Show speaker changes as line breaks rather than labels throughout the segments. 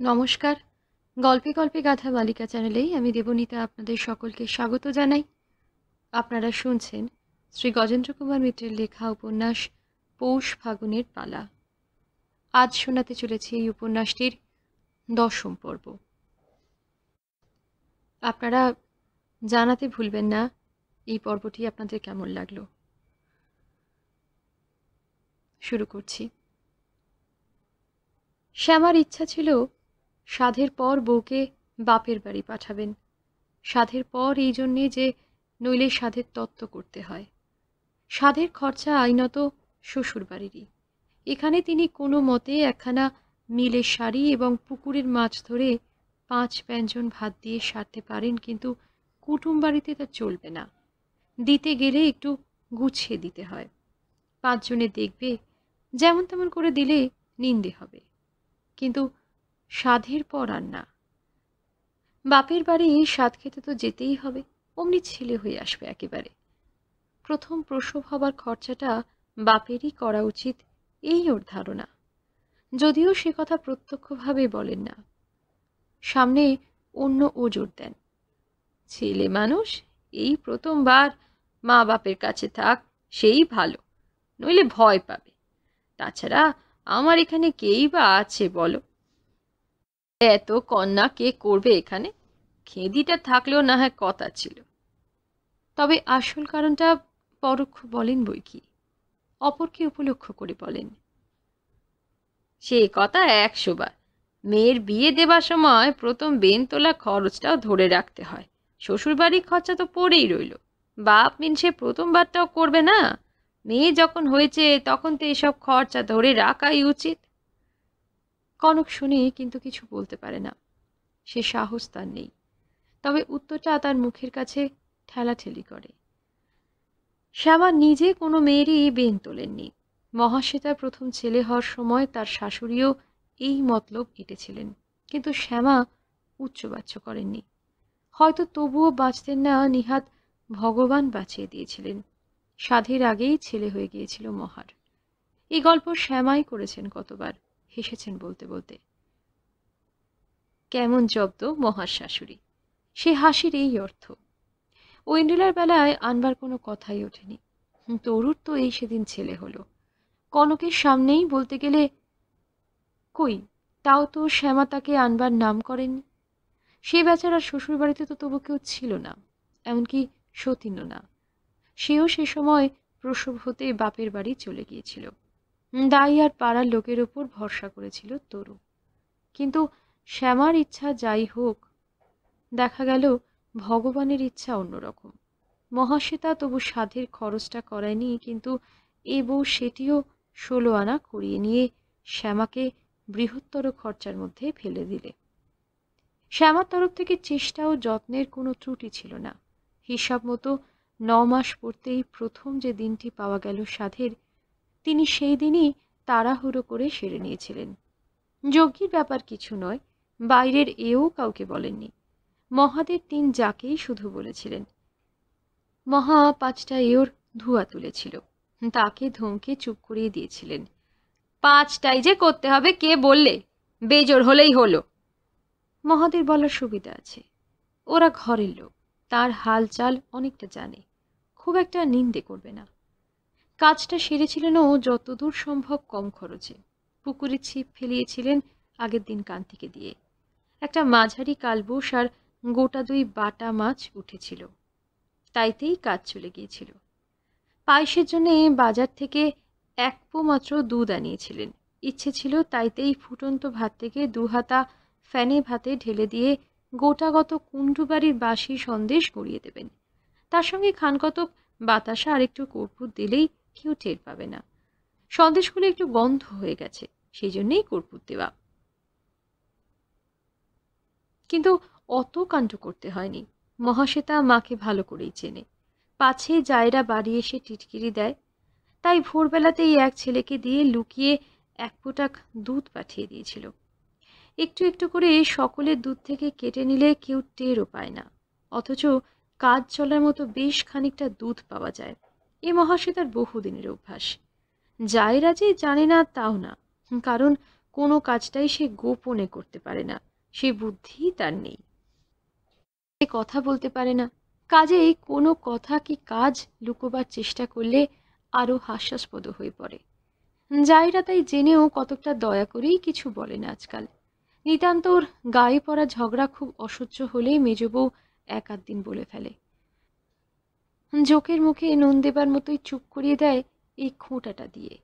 নমস্কার। গল্পে গল্পে গাথা বালিকা চ্যানেলেই আমি দেবনীতা আপনাদের সকলকে স্বাগত জানাই। আপনারা শুনছেন শ্রী গজেন্দ্র কুমার মিত্রের লেখা উপন্যাস পৌষ ফাগুনের পালা। আজ শোনাতে চলেছি এই উপন্যাসটির দশম পর্ব। আপনারা জানাতে ভুলবেন না, এই পর্বটি আপনাদের কেমন লাগল? শুরু করছি। শ্যামার ইচ্ছা ছিল সাধের পর বউকে বাপের বাড়ি পাঠাবেন। সাধের পর এই জন্যে যে নইলে সাধের তত্ত্ব করতে হয়। সাধের খরচা আইনত শ্বশুর বাড়িরই। এখানে তিনি কোনো মতে একখানা মিলের শাড়ি এবং পুকুরের মাছ ধরে পাঁচ ব্যঞ্জন ভাত দিয়ে সারতে পারেন, কিন্তু কুটুম বাড়িতে তা চলবে না। দিতে গেলে একটু গুছিয়ে দিতে হয়। পাঁচজনে দেখবে, যেমন তেমন করে দিলে নিন্দে হবে। কিন্তু সাধের পর আর না। বাপের বাড়ি স্বাদ খেতে তো যেতেই হবে, অমনি ছেলে হয়ে আসবে একেবারে। প্রথম প্রসব হবার খরচাটা বাপেরই করা উচিত, এই ওর ধারণা। যদিও সে কথা প্রত্যক্ষভাবে বলেন না। সামনে অন্য ওজোর দেন। ছেলে মানুষ, এই প্রথমবার মা বাপের কাছে থাক, সেই ভালো, নইলে ভয় পাবে। তাছাড়া আমার এখানে কেই বা আছে বলো? এত কন্যা কে করবে এখানে? খেদিটা থাকলেও না হয় কথা ছিল। তবে আসল কারণটা পরোক্ষ বলেন বই কি? অপরকে উপলক্ষ করে বলেন। সে কথা একশোবার মেয়ের বিয়ে দেবার সময় প্রথম বেন তোলা খরচটাও ধরে রাখতে হয়। শ্বশুরবাড়ির খরচা তো পড়েই রইল। বাপ মিন সে প্রথমবারটাও করবে না? মেয়ে যখন হয়েছে তখন তো এসব খরচা ধরে রাখাই উচিত। কনক শুনে কিন্তু কিছু বলতে পারে না। সে সাহস তার নেই। তবে উত্তরটা তার মুখের কাছে ঠেলাঠেলি করে। শ্যামা নিজে কোনো মেয়েরই বেন তোলেননি। মহাশ্বেতার প্রথম ছেলে হওয়ার সময় তার শাশুড়িও এই মতলব এঁটেছিলেন। কিন্তু শ্যামা উচ্চবাচ্য করেননি। হয়তো তবুও বাঁচতেন না নিহাত ভগবান বাঁচিয়ে দিয়েছিলেন। সাধের আগেই ছেলে হয়ে গিয়েছিল মহার। এই গল্প শ্যামাই করেছেন কতবার। হেসেছেন বলতে বলতে। কেমন জব্দ মহার শাশুড়ি সে হাসির এই অর্থ। ঐন্দ্রিলার বেলায় আনবার কোনো কথাই ওঠেনি। তরুর তো এই সেদিন ছেলে হলো। কনকের সামনেই বলতে গেলে, কই, তাও তো শ্যামা তাকে আনবার নাম করেননি? সে বেচারার শ্বশুর বাড়িতে তো তবু কেউ ছিল না, এমনকি সতীনও না। সেও সে সময় প্রসব হতে বাপের বাড়ি চলে গিয়েছিল। দাই আর পাড়ার লোকের ওপর ভরসা করেছিল তরু। কিন্তু শ্যামার ইচ্ছা যাই হোক, দেখা গেল ভগবানের ইচ্ছা অন্যরকম। মহাশ্বেতা তবু সাধের খরচটা করায়নি, কিন্তু এ বউ সেটিও ষোলো আনা করিয়ে নিয়ে শ্যামাকে বৃহত্তর খরচার মধ্যে ফেলে দিলে। শ্যামার তরফ থেকে চেষ্টা ও যত্নের কোনো ত্রুটি ছিল না। হিসাব মতো ন মাস পড়তেই প্রথম যে দিনটি পাওয়া গেল সাধের তিনি সেই দিনই তাড়াহুড়ো করে সেরে নিয়েছিলেন। যজ্ঞের ব্যাপার কিছু নয়, বাইরের এও কাউকে বলেননি। মহাদেব তিন যাকেই শুধু বলেছিলেন, মহা পাঁচটা এওর ধোঁয়া তুলেছিল, তাকে ধমকে চুপ করিয়ে দিয়েছিলেন। পাঁচটাই যে করতে হবে, কে বললে? বেজোর হলেই হলো। মহাদের বলার সুবিধা আছে। ওরা ঘরের লোক, তার হালচাল অনেকটা জানে, খুব একটা নিন্দে করবে না। কাজটা সেরেছিলেন ও যতদূর সম্ভব কম খরচে। পুকুরে ছিপ ফেলিয়েছিলেন আগের দিন কান্তিকে দিয়ে। একটা মাঝারি কালবোস আর গোটা দুই বাটা মাছ উঠেছিল। তাইতেই কাজ চলে গিয়েছিল। পায়েসের জন্যে বাজার থেকে এক পো মাত্র দুধ আনিয়েছিলেন। ইচ্ছে ছিল তাইতেই ফুটন্ত ভাত থেকে দু হাতা ফ্যানে ভাতে ঢেলে দিয়ে গোটাগত কুণ্ডুবাড়ির বাসি সন্দেশ গড়িয়ে দেবেন। তার সঙ্গে খানকতক বাতাসা আরেকটু কর্পূর দিলেই কেউ টের পাবে না। সন্দেশগুলো একটু গন্ধ হয়ে গেছে, সেই জন্যেই কর্পূর দেওয়া। কিন্তু অত কাণ্ড করতে হয়নি। মহাশ্বেতা মাকে ভালো করেই চেনে। পাছে জায়রা বাড়ি এসে টিটকিরি দেয়। তাই ভোরবেলাতেই এক ছেলেকে দিয়ে লুকিয়ে এক পোটাক দুধ পাঠিয়ে দিয়েছিল। একটু একটু করে সকলের দুধ থেকে কেটে নিলে কেউ টেরও পায় না। অথচ কাজ চলার মতো বেশ খানিকটা দুধ পাওয়া যায়। এ মহাশয় মহাশ্বেতার বহুদিনের অভ্যাস। জায়রা যে জানে না তাও না, কারণ কোনো কাজটাই সে গোপনে করতে পারে না, সে বুদ্ধি তার নেই। সে কথা বলতে পারে না কাজেই কোনো কথা কি কাজ লুকোবার চেষ্টা করলে আরও হাস্যাস্পদ হয়ে পড়ে। জায়রা তাই জেনেও কতকটা দয়া করেই কিছু বলে না আজকাল। নিতান্ত ওর গায়ে পড়া ঝগড়া খুব অসহ্য হলেই মেজবউ এক আধ দিন বলে ফেলে। জোকের মুখে নুন দেবার মতোই চুপ করিয়ে দেয় এই খোঁটাটা দিয়ে।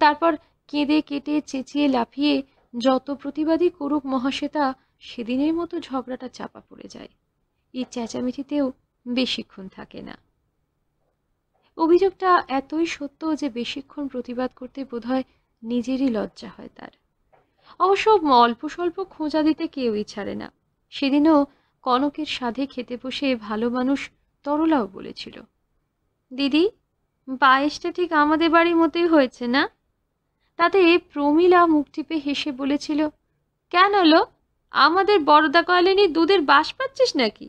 তারপর কেঁদে কেটে চেঁচিয়ে লাফিয়ে যত প্রতিবাদী করুক মহাশ্বেতা, সেদিনের মতো ঝগড়াটা চাপা পড়ে যায়। এই চেঁচামেচিতেও বেশিক্ষণ থাকে না। অভিযোগটা এতই সত্য যে বেশিক্ষণ প্রতিবাদ করতে বোধহয় নিজেরই লজ্জা হয় তার। অবশ্য অল্প স্বল্প খোঁজা দিতে কেউই ছাড়ে না। সেদিনও কনকের সাধে খেতে বসে ভালো মানুষ তরলাও বলেছিল। দিদি পায়েসটা ঠিক আমাদের বাড়ির মতোই হয়েছে না? তাতে প্রমীলা মুখ টিপে হেসে বলেছিল, কেন হলো আমাদের বড়দা কয়লেনি দুধের বাস পাচ্ছিস নাকি?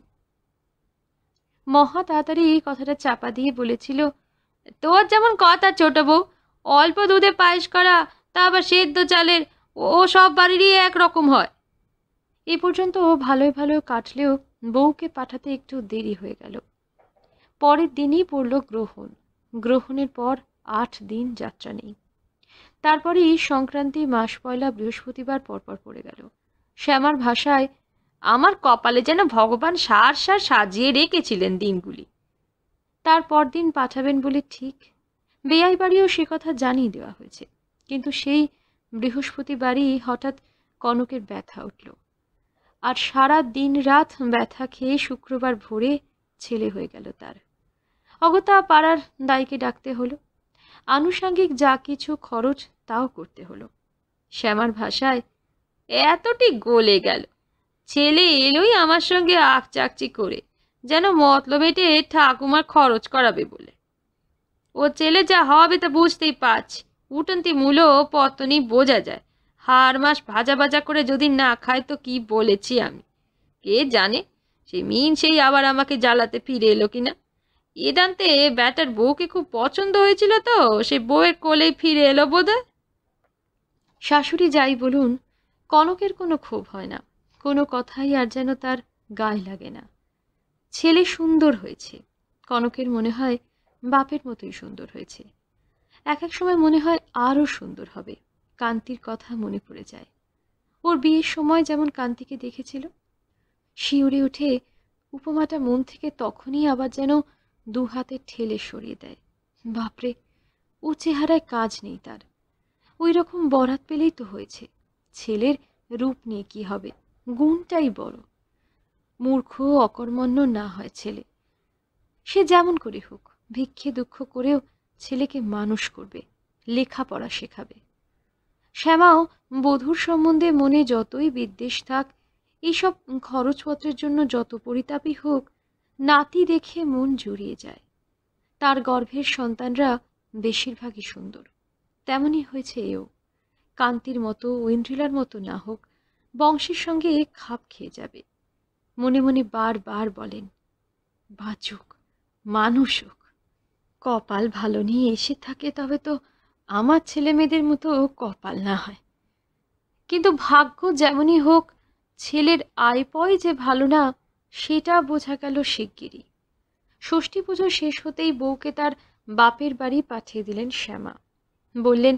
মহা তাড়াতাড়ি এই কথাটা চাপা দিয়ে বলেছিল, তোর যেমন কথা ছোট বউ, অল্প দুধে পায়েস করা, তা আবার সেদ্ধ চালের, ও সব বাড়িরই একরকম হয়। এ পর্যন্ত ও ভালোই ভালো কাটলেও বউকে পাঠাতে একটু দেরি হয়ে গেল। পরের দিনই পড়ল গ্রহণ। গ্রহণের পর আট দিন যাত্রা নেই। তারপরেই সংক্রান্তি মাস পয়লা বৃহস্পতিবার পরপর পড়ে গেল। শ্যামার ভাষায়, আমার কপালে যেন ভগবান সার সার সাজিয়ে রেখেছিলেন দিনগুলি। তার পরদিন পাঠাবেন বলে ঠিক। বেয়াই বাড়িও সে কথা জানিয়ে দেওয়া হয়েছে। কিন্তু সেই বৃহস্পতিবারই হঠাৎ কনকের ব্যথা উঠল। আর সারা দিন রাত ব্যথা খেয়ে শুক্রবার ভোরে ছেলে হয়ে গেল তার। অগতা পাড়ার দায়কে ডাকতে হলো। আনুষাঙ্গিক যা কিছু খরচ তাও করতে হলো। শ্যামার ভাষায়, এতটি গলে গেল। ছেলে এলোই আমার সঙ্গে আখ চাকচি করে, যেন মতলবেটে ঠাকুমার খরচ করাবে বলে। ও ছেলে যা হবে তা বুঝতেই পারছি। উঠন্তি মূলো পতনই বোঝা যায়। হার মাস ভাজা ভাজা করে যদি না খায় তো কি বলেছি আমি? কে জানে? সে মিন সেই আবার আমাকে জ্বালাতে ফিরে এলো কিনা? এদান্তে ব্যাটার বউকে খুব পছন্দ হয়েছিল তো, সে বউয়ের কোলেই ফিরে এলো বোধহয়। শাশুড়ি যাই বলুন, কনকের কোনো ক্ষোভ হয় না। কোনো কথাই আর যেন তার গায়ে লাগে না। ছেলে সুন্দর হয়েছে। কনকের মনে হয় বাপের মতোই সুন্দর হয়েছে। এক এক সময় মনে হয় আরও সুন্দর হবে। কান্তির কথা মনে পড়ে যায়। ওর বিয়ের সময় যেমন কান্তিকে দেখেছিল, শিউরে উঠে উপমাটা মন থেকে তখনই আবার যেন দু হাতে ঠেলে সরিয়ে দেয়। বাপরে, ও চেহারায় কাজ নেই তার। ওই রকম বরাত পেলেই তো হয়েছে। ছেলের রূপ নিয়ে কি হবে? গুণটাই বড়। মূর্খ অকর্মণ্য না হয় ছেলে। সে যেমন করে হোক, ভিক্ষে দুঃখ করেও ছেলেকে মানুষ করবে, লেখাপড়া শেখাবে। শ্যামাও বধূর সম্বন্ধে মনে যতই বিদ্বেষ থাক এইসব খরচপত্রের জন্য যত পরিতাপই হোক নাতি দেখে মন জুড়িয়ে যায়। তার গর্ভের সন্তানরা বেশিরভাগই সুন্দর। তেমনই হয়েছে এও। কান্তির মতো, ঐন্দ্রিলার মতো না হোক, বংশের সঙ্গে খাপ খেয়ে যাবে। মনে মনে বারবার বলেন, বাঁচুক, মানুষ হোক। কপাল ভালো নিয়ে এসে থাকে তবে তো আমার ছেলে মেয়েদের মতো কপাল না হয়। কিন্তু ভাগ্য যেমনই হোক, ছেলের আয় পয় যে ভালো না সেটা বোঝা গেল শিগগিরই। ষষ্ঠী পুজো শেষ হতেই বউকে তার বাপের বাড়ি পাঠিয়ে দিলেন শ্যামা। বললেন,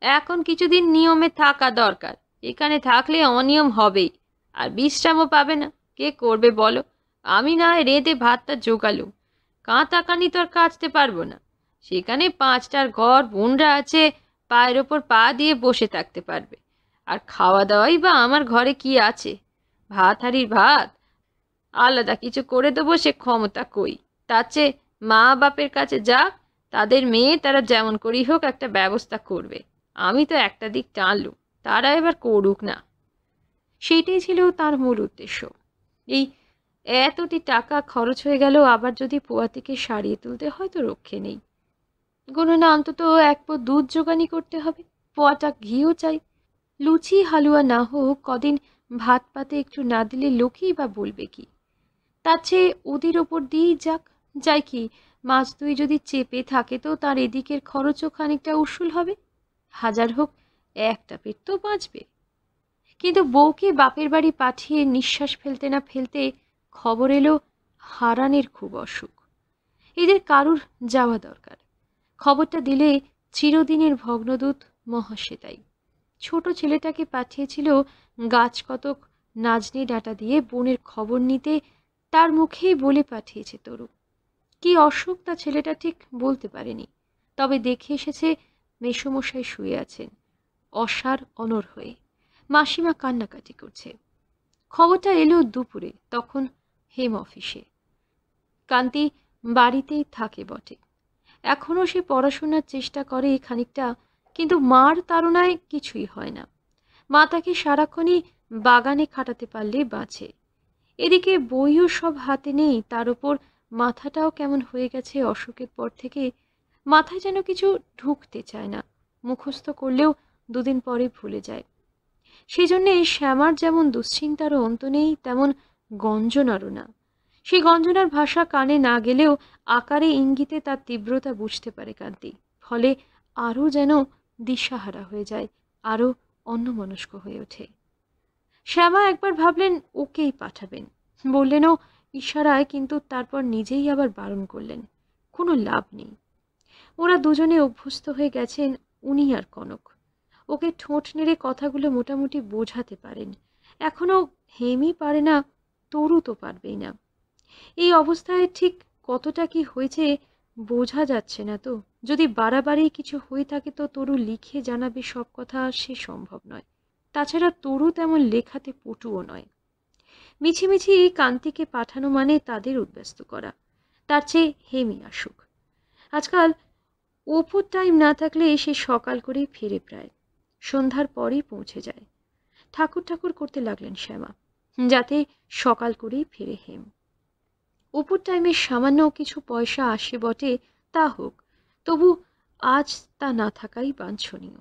এখন কিছুদিন নিয়মে থাকা দরকার। এখানে থাকলে অনিয়ম হবেই। আর বিশ্রামও পাবে না। কে করবে বলো? আমি না রেঁধে ভাতটা জোগালুম কাঁথা কানি তো আর কাচতে পারব না। সেখানে পাঁচটার ঘর বোনরা আছে, পায়ের ওপর পা দিয়ে বসে থাকতে পারবে। আর খাওয়া দাওয়াই বা আমার ঘরে কি আছে? ভাত হারির ভাত আলাদা কিছু করে দেবো, সে ক্ষমতা কই? তার চেয়ে মা বাপের কাছে যাক তাদের মেয়ে তারা যেমন করেই হোক একটা ব্যবস্থা করবে। আমি তো একটা দিক টানলুম, তারা এবার করুক না। সেইটাই ছিল তার মূল উদ্দেশ্য। এই এতটি টাকা খরচ হয়ে গেল, আবার যদি পোয়াতিকে সারিয়ে তুলতে হয় তো রক্ষে নেই। না অন্তত এক পো দুধ জোগানি করতে হবে, পোয়াটা ঘিও চাই। লুচি হালুয়া না হোক, কদিন ভাত পাতে একটু না দিলে লোকেই বা বলবে কি? তার চেয়ে ওদের ওপর দিয়েই যাক। যাই কি, মাছ দুই যদি চেপে থাকে তো তার এদিকের খরচও খানিকটা উসুল হবে। হাজার হোক, একটা পেট তো বাঁচবে। কিন্তু বউকে বাপের বাড়ি পাঠিয়ে নিঃশ্বাস ফেলতে না ফেলতে খবর এলো হারানের খুব অসুখ। এদের কারুর যাওয়া দরকার। খবরটা দিলে চিরদিনের ভগ্নদূত মহাশ্বেতাই। ছোট ছেলেটাকে পাঠিয়েছিল গাছ কতক নাজনি ডাটা দিয়ে বোনের খবর নিতে তার মুখেই বলে পাঠিয়েছে তরু। কি অসুখ তা ছেলেটা ঠিক বলতে পারেনি, তবে দেখে এসেছে মেসমশাই শুয়ে আছেন, অসার অনর হয়ে। মাসিমা কান্নাকাটি করছে। খবরটা এলো দুপুরে, তখন হেম অফিসে। কান্তি বাড়িতেই থাকে বটে। এখনও সে পড়াশোনার চেষ্টা করে খানিকটা, কিন্তু মার তাড়নায় কিছুই হয় না। মা তাকে সারাক্ষণই বাগানে খাটাতে পারলে বাঁচে। এদিকে বইও সব হাতে নেই, তার উপর মাথাটাও কেমন হয়ে গেছে অসুখের পর থেকে। মাথায় যেন কিছু ঢুকতে চায় না, মুখস্থ করলেও দুদিন পরে ভুলে যায়। সেই জন্যে শ্যামার যেমন দুশ্চিন্তারও অন্ত নেই, তেমন গঞ্জনারও না। সেই গঞ্জনার ভাষা কানে না গেলেও আকারে ইঙ্গিতে তার তীব্রতা বুঝতে পারে কান্তি। ফলে আরও যেন দিশাহারা হয়ে যায়, আরও অন্যমনস্ক হয়ে ওঠে। শ্যামা একবার ভাবলেন, ওকেই পাঠাবেন। বললেনও ইশারায় কিন্তু তারপর নিজেই আবার বারণ করলেন। কোনো লাভ নেই। ওরা দুজনে অভ্যস্ত হয়ে গেছেন, উনি আর কনক। ওকে ঠোঁট নেড়ে কথাগুলো মোটামুটি বোঝাতে পারেন। এখনও হেমই পারে না, তরু তো পারবেই না। এই অবস্থায় ঠিক কতটা কি হয়েছে বোঝা যাচ্ছে না তো। যদি বাড়াবাড়ি কিছু হয়ে থাকে তো তরু লিখে জানাবে সব কথা, সে সম্ভব নয়। তাছাড়া তরু তেমন লেখাতে পটুও নয়। মিছিমিছি কান্তিকে পাঠানো মানে তাদের উদ্ব্যস্ত করা। তার চেয়ে হেমি আসুক আজকাল ওপর টাইম না থাকলে সে সকাল করেই ফিরে প্রায়। সন্ধ্যার পরেই পৌঁছে যায়। ঠাকুর ঠাকুর করতে লাগলেন শ্যামা, যাতে সকাল করেই ফিরে হেম। ওপর টাইমে সামান্য কিছু পয়সা আসে বটে, তা হোক, তবু আজ তা না থাকাই বাঞ্ছনীয়।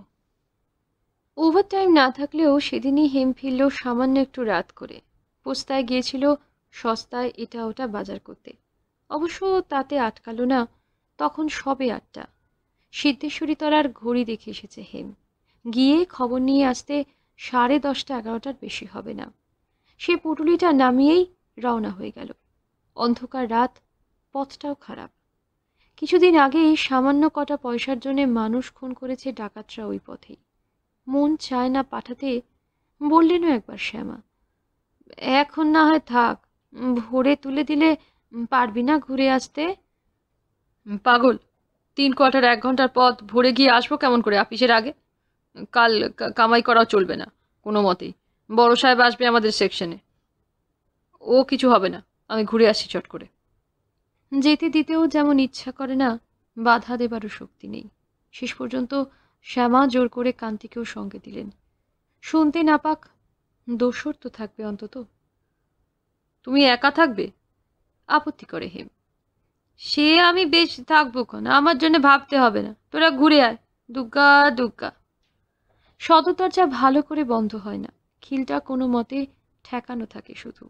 ওভার টাইম না থাকলেও সেদিনই হেম ফিরল সামান্য একটু রাত করে। পোস্তায় গিয়েছিল, সস্তায় এটা ওটা বাজার করতে। অবশ্য তাতে আটকালো না, তখন সবে আটটা। সিদ্ধেশ্বরী তলার ঘড়ি দেখে এসেছে হেম। গিয়ে খবর নিয়ে আসতে সাড়ে দশটা এগারোটার বেশি হবে না। সে পুটুলিটা নামিয়েই রওনা হয়ে গেল। অন্ধকার রাত, পথটাও খারাপ। কিছুদিন আগেই সামান্য কটা পয়সার জন্য মানুষ খুন করেছে ডাকাতরা ওই পথেই। মন চায় না পাঠাতে বললেনও একবার শ্যামা এখন না হয় থাক ভোরে তুলে দিলে পারবি না ঘুরে আসতে? পাগল তিন কোয়ার্টার এক ঘণ্টার পথ ভোরে গিয়ে আসব কেমন করে আপিসের আগে? কাল কামাই করাও চলবে না কোনো মতেই। বড় সাহেব আসবে আমাদের সেকশনে। ও কিছু হবে না আমি ঘুরে আসি চট করে। যেতে দিতেও যেমন ইচ্ছা করে না বাধা দেবারও শক্তি নেই। শেষ পর্যন্ত শ্যামা জোর করে কান্তিকেও সঙ্গে দিলেন। শুনতে না পাক দোসর তো থাকবে অন্তত। তুমি একা থাকবে? আপত্তি করে হেম। সে আমি বেশ থাকব কেন? আমার জন্য ভাবতে হবে না। তোরা ঘুরে আয়। দুগ্গা দুগ্গা। সদর দরজা ভালো করে বন্ধ হয় না। খিলটা কোনো মতে ঠেকানো থাকে শুধু।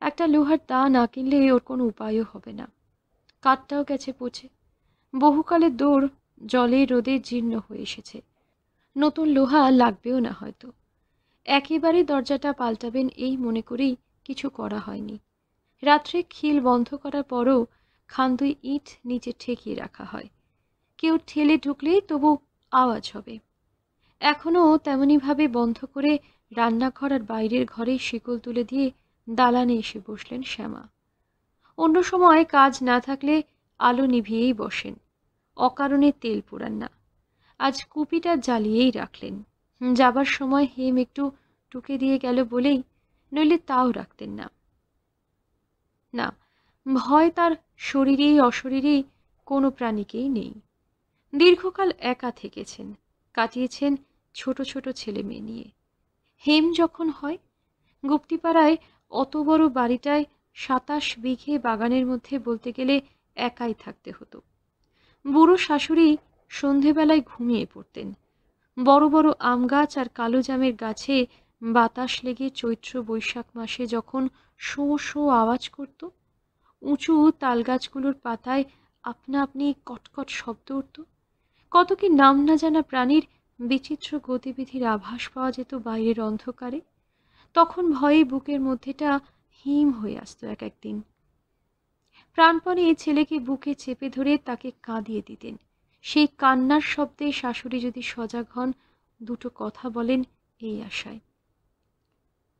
একটা লোহার দা না কিনলে ওর কোনো উপায়ও হবে না। কাঠটাও গেছে পচে। বহুকালের দৌড় জলে রোদে জীর্ণ হয়ে এসেছে। নতুন লোহা লাগবেও না হয়তো। একেবারে দরজাটা পাল্টাবেন এই মনে করেই কিছু করা হয়নি। রাত্রে খিল বন্ধ করার পরও খান্দুই ইট নিচে ঠেকিয়ে রাখা হয়। কেউ ঠেলে ঢুকলেই তবু আওয়াজ হবে। এখনও তেমনইভাবে বন্ধ করে রান্নাঘর আর বাইরের ঘরে শিকল তুলে দিয়ে দালানে এসে বসলেন শ্যামা। অন্য সময় কাজ না থাকলে আলো নিভিয়েই বসেন। অকারণে তেল পোড়ান না। আজ কুপিটা জ্বালিয়েই রাখলেন। যাবার সময় হেম একটু টুকে দিয়ে গেল বলেই নইলে তাও রাখতেন না। না, ভয় তার শরীরেই, অশরীরেই কোনো প্রাণীকেই নেই। দীর্ঘকাল একা থেকেছেন, কাটিয়েছেন ছোট ছোট ছেলে মেয়ে নিয়ে। হেম যখন হয়, গুপ্তিপাড়ায় অত বড় বাড়িটায় সাতাশ বিঘে বাগানের মধ্যে বলতে গেলে একাই থাকতে হতো। বুড়ো শাশুড়ি সন্ধেবেলায় ঘুমিয়ে পড়তেন। বড় বড় আম গাছ আর কালো জামের গাছে বাতাস লেগে চৈত্র বৈশাখ মাসে যখন শো শো আওয়াজ করত, উঁচু তালগাছগুলোর পাতায় আপনা আপনি কটকট শব্দ উঠত। কত কি নাম না জানা প্রাণীর বিচিত্র গতিবিধির আভাস পাওয়া যেত বাইরের অন্ধকারে। তখন ভয়ে বুকের মধ্যেটা হিম হয়ে আসতো এক একদিন। প্রাণপণে এই ছেলেকে বুকে চেপে ধরে তাকে কাঁদিয়ে দিতেন। সেই কান্নার শব্দে শাশুড়ি যদি সজাগ হন, দুটো কথা বলেন এই আশায়।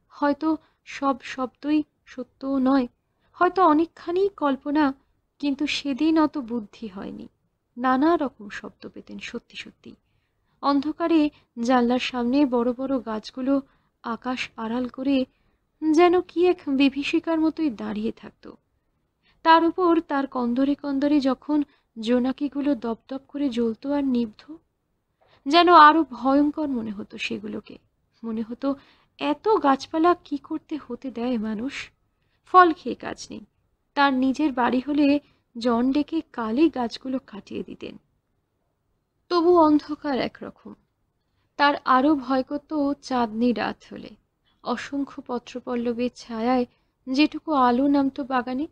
হয়তো সব শব্দই সত্যও নয়, হয়তো অনেকখানি কল্পনা, কিন্তু সেদিন অত বুদ্ধি হয়নি। নানা রকম শব্দ পেতেন সত্যি সত্যি। অন্ধকারে জানলার সামনে বড় বড় গাছগুলো আকাশ আড়াল করে যেন কি এক বিভীষিকার মতোই দাঁড়িয়ে থাকতো। তার উপর তার কন্দরে কন্দরে যখন জোনাকিগুলো দপদপ করে জ্বলতো আর নিবধ যেন আরও ভয়ঙ্কর মনে হতো সেগুলোকে। মনে হতো, এত গাছপালা কি করতে হতে দেয় মানুষ? ফল খেয়ে কাজ নেই। তার নিজের বাড়ি হলে জন ডেকে কালই গাছগুলো কাটিয়ে দিতেন। তবু অন্ধকার একরকম। তার আরও ভয় করত চাঁদনি রাত হলে। অসংখ্য পত্রপল্লবের ছায়ায় যেটুকু আলো নামতো বাগানে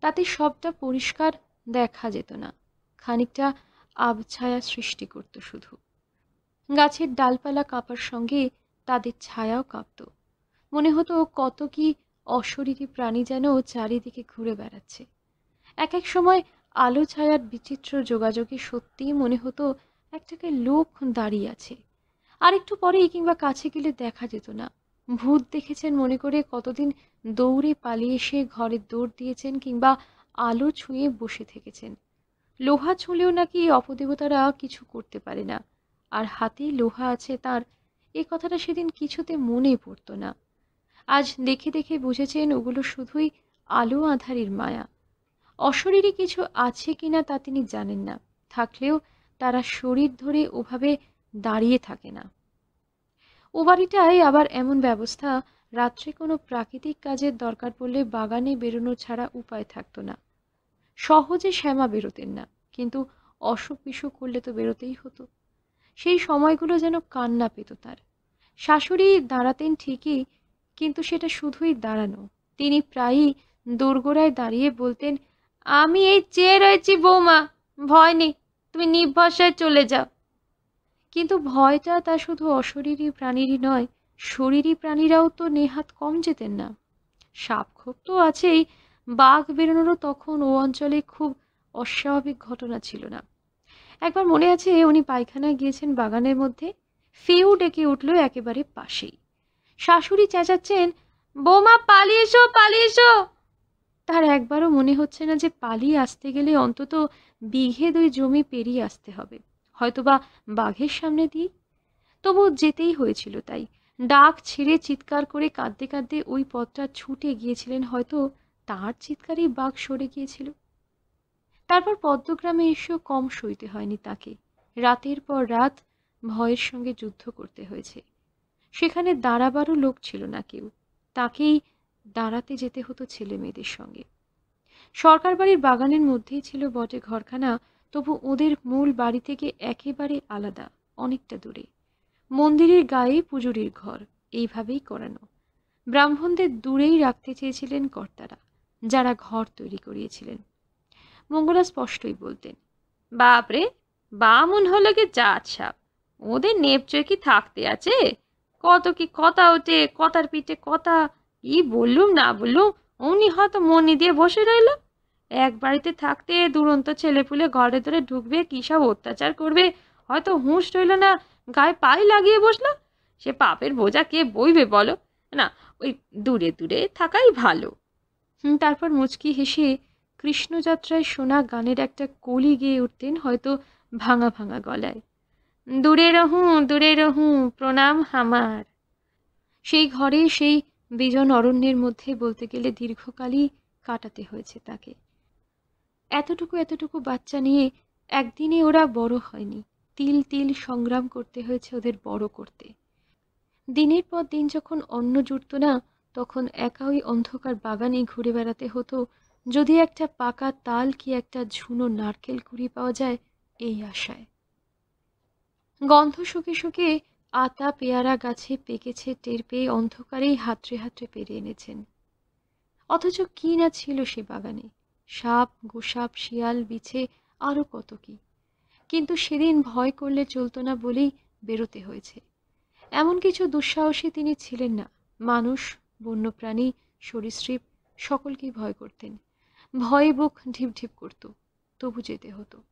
তাতে সবটা পরিষ্কার দেখা যেত না। খানিকটা আবছায়া সৃষ্টি করত শুধু। গাছের ডালপালা কাঁপার সঙ্গে তাদের ছায়াও কাঁপত। মনে হতো কত কি অশরীরী প্রাণী যেন চারিদিকে ঘুরে বেড়াচ্ছে। এক এক সময় আলো ছায়ার বিচিত্র যোগাযোগে সত্যিই মনে হতো একটাকে লোক দাঁড়িয়ে আছে। আর একটু পরেই কিংবা কাছে গেলে দেখা যেত না। ভূত দেখেছেন মনে করে কতদিন দৌড়ে পালিয়ে এসে ঘরের দৌড় দিয়েছেন কিংবা আলো ছুঁয়ে বসে থেকেছেন। লোহা ছুঁলেও নাকি অপদেবতারা কিছু করতে পারে না। আর হাতেই লোহা আছে তার, এ কথাটা সেদিন কিছুতে মনে পড়তো না। আজ দেখে দেখে বুঝেছেন ওগুলো শুধুই আলো আধারির মায়া। অশরীরী কিছু আছে কিনা তা তিনি জানেন না। থাকলেও তারা শরীর ধরে ওভাবে দাঁড়িয়ে থাকে না। ও বাড়িটায় আবার এমন ব্যবস্থা, রাত্রে কোনো প্রাকৃতিক কাজের দরকার পড়লে বাগানে বেরোনো ছাড়া উপায় থাকতো না। সহজে শ্যামা বেরোতেন না, কিন্তু অসুখ বিসুখ করলে তো বেরোতেই হতো। সেই সময়গুলো যেন কান্না পেত তার। শাশুড়ি দাঁড়াতেন ঠিকই, কিন্তু সেটা শুধুই দাঁড়ানো। তিনি প্রায়ই দোরগোড়ায় দাঁড়িয়ে বলতেন, আমি এই চেয়ে রয়েছি বৌমা, ভয় নেই, তুমি নির্ভরসায় চলে যাও। কিন্তু ভয়টা তা শুধু অশরীরী প্রাণীরই নয়, শরীরী প্রাণীরাও তো নেহাত কম যেতেন না। সাপ ক্ষোভ তো আছেই, বাঘ বেরোনোরও তখন ও অঞ্চলে খুব অস্বাভাবিক ঘটনা ছিল না। একবার মনে আছে উনি পায়খানায় গিয়েছেন বাগানের মধ্যে, ফেউ ডেকে উঠল একেবারে পাশেই। শাশুড়ি চেঁচাচ্ছেন, বৌমা, পালিয়ে এসো, পালিয়ে তার একবারও মনে হচ্ছে না যে পালিয়ে আসতে গেলে অন্তত বিঘে দুই জমি পেরিয়ে আসতে হবে। হয়তোবা বাঘের সামনে দিয়ে? তবু যেতেই হয়েছিল তাই। ডাক ছেড়ে চিৎকার করে কাঁদতে কাঁদতে ওই পথটা ছুটে গিয়েছিলেন, হয়তো তার চিৎকারেই বাঘ সরে গিয়েছিল। তারপর পদ্মগ্রামে এসেও কম সইতে হয়নি তাকে। রাতের পর রাত ভয়ের সঙ্গে যুদ্ধ করতে হয়েছে। সেখানে দাঁড়াবারও লোক ছিল না কেউ। তাকেই দাঁড়াতে যেতে হতো ছেলে মেয়েদের সঙ্গে। সরকার বাড়ির বাগানের মধ্যেই ছিল বটে ঘরখানা। তবু ওদের মূল বাড়ি থেকে একেবারে আলাদা, অনেকটা দূরে। মন্দিরের গায়ে পুজোরির ঘর, এইভাবেই করানো। ব্রাহ্মণদের দূরেই রাখতে চেয়েছিলেন কর্তারা, যারা ঘর তৈরি করিয়েছিলেন। মঙ্গলা স্পষ্টই বলতেন বাপরে বামুন হলে কি জাত সাপ? ওদের নেপচয় কি থাকতে আছে? কত কি কথা ওঠে, কথার পিঠে কথা, কি বললুম না বললুম অমনি হয়তো মনি দিয়ে বসে রইল। এক বাড়িতে থাকতে দুরন্ত ছেলেপুলে ঘরে ধরে ঢুকবে, কী সব অত্যাচার করবে? হয়তো হুঁশ রইল না, গায়ে পায়ে লাগিয়ে বসল। সে পাপের বোঝা কে বইবে বলো? না, ওই দূরে দূরে থাকাই ভালো। তারপর মুচকি হেসে কৃষ্ণযাত্রায় শোনা গানের একটা কলি গেয়ে উঠতেন হয়তো ভাঙা ভাঙা গলায়। দূরে রহু দূরে রহু, প্রণাম হামার সেই ঘরে সেই বিজন অরণ্যের মধ্যে বলতে গেলে দীর্ঘকালই কাটাতে হয়েছে তাকে। এতটুকু এতটুকু বাচ্চা নিয়ে একদিনে ওরা বড় হয়নি। তিল তিল সংগ্রাম করতে হয়েছে ওদের বড় করতে। দিনের পর দিন যখন অন্ন জুটত না, তখন একা ওই অন্ধকার বাগানে ঘুরে বেড়াতে হতো। যদি একটা পাকা তাল কি একটা ঝুনো নারকেল কুড়ি পাওয়া যায়, এই আশায়। গন্ধ শুকে শুকে আতা পেয়ারা গাছে পেকেছে টের পেয়ে অন্ধকারেই হাতড়ে হাতড়ে পেরে এনেছেন। অথচ কি না ছিল সে বাগানে। সাপ, গোসাপ, শিয়াল, বিছে আরও কত কি। কিন্তু সেদিন ভয় করলে চলতো না বলেই বেরোতে হয়েছে। এমন কিছু দুঃসাহসী তিনি ছিলেন না। মানুষ, বন্যপ্রাণী, সরীসৃপ, সকলকেই ভয় করতেন। ভয়ে বুক ঢিপ ঢিপ করত, তবু যেতে হতো।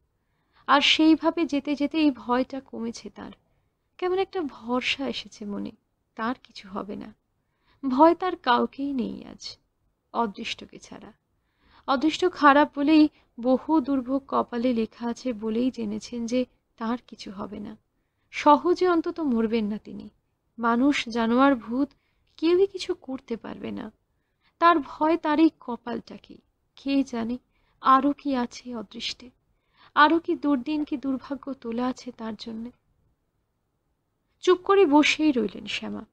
আর সেইভাবে যেতে যেতে এই ভয়টা কমেছে তার। কেমন একটা ভরসা এসেছে মনে, তার কিছু হবে না। ভয় তার কাউকেই নেই আজ, অদৃষ্টকে ছাড়া। অদৃষ্ট খারাপ বলেই বহু দুর্ভোগ কপালে লেখা আছে বলেই জেনেছেন যে তার কিছু হবে না। সহজে অন্তত মরবেন না তিনি। মানুষ, জানোয়ার, ভূত কেউই কিছু করতে পারবে না। তার ভয় তার এই কপালটাকে। কে জানে আরও কি আছে অদৃষ্টে? আরও কি দুর্দিন কি দুর্ভাগ্য তোলা আছে তার জন্যে? চুপ করে বসেই রইলেন শ্যামা।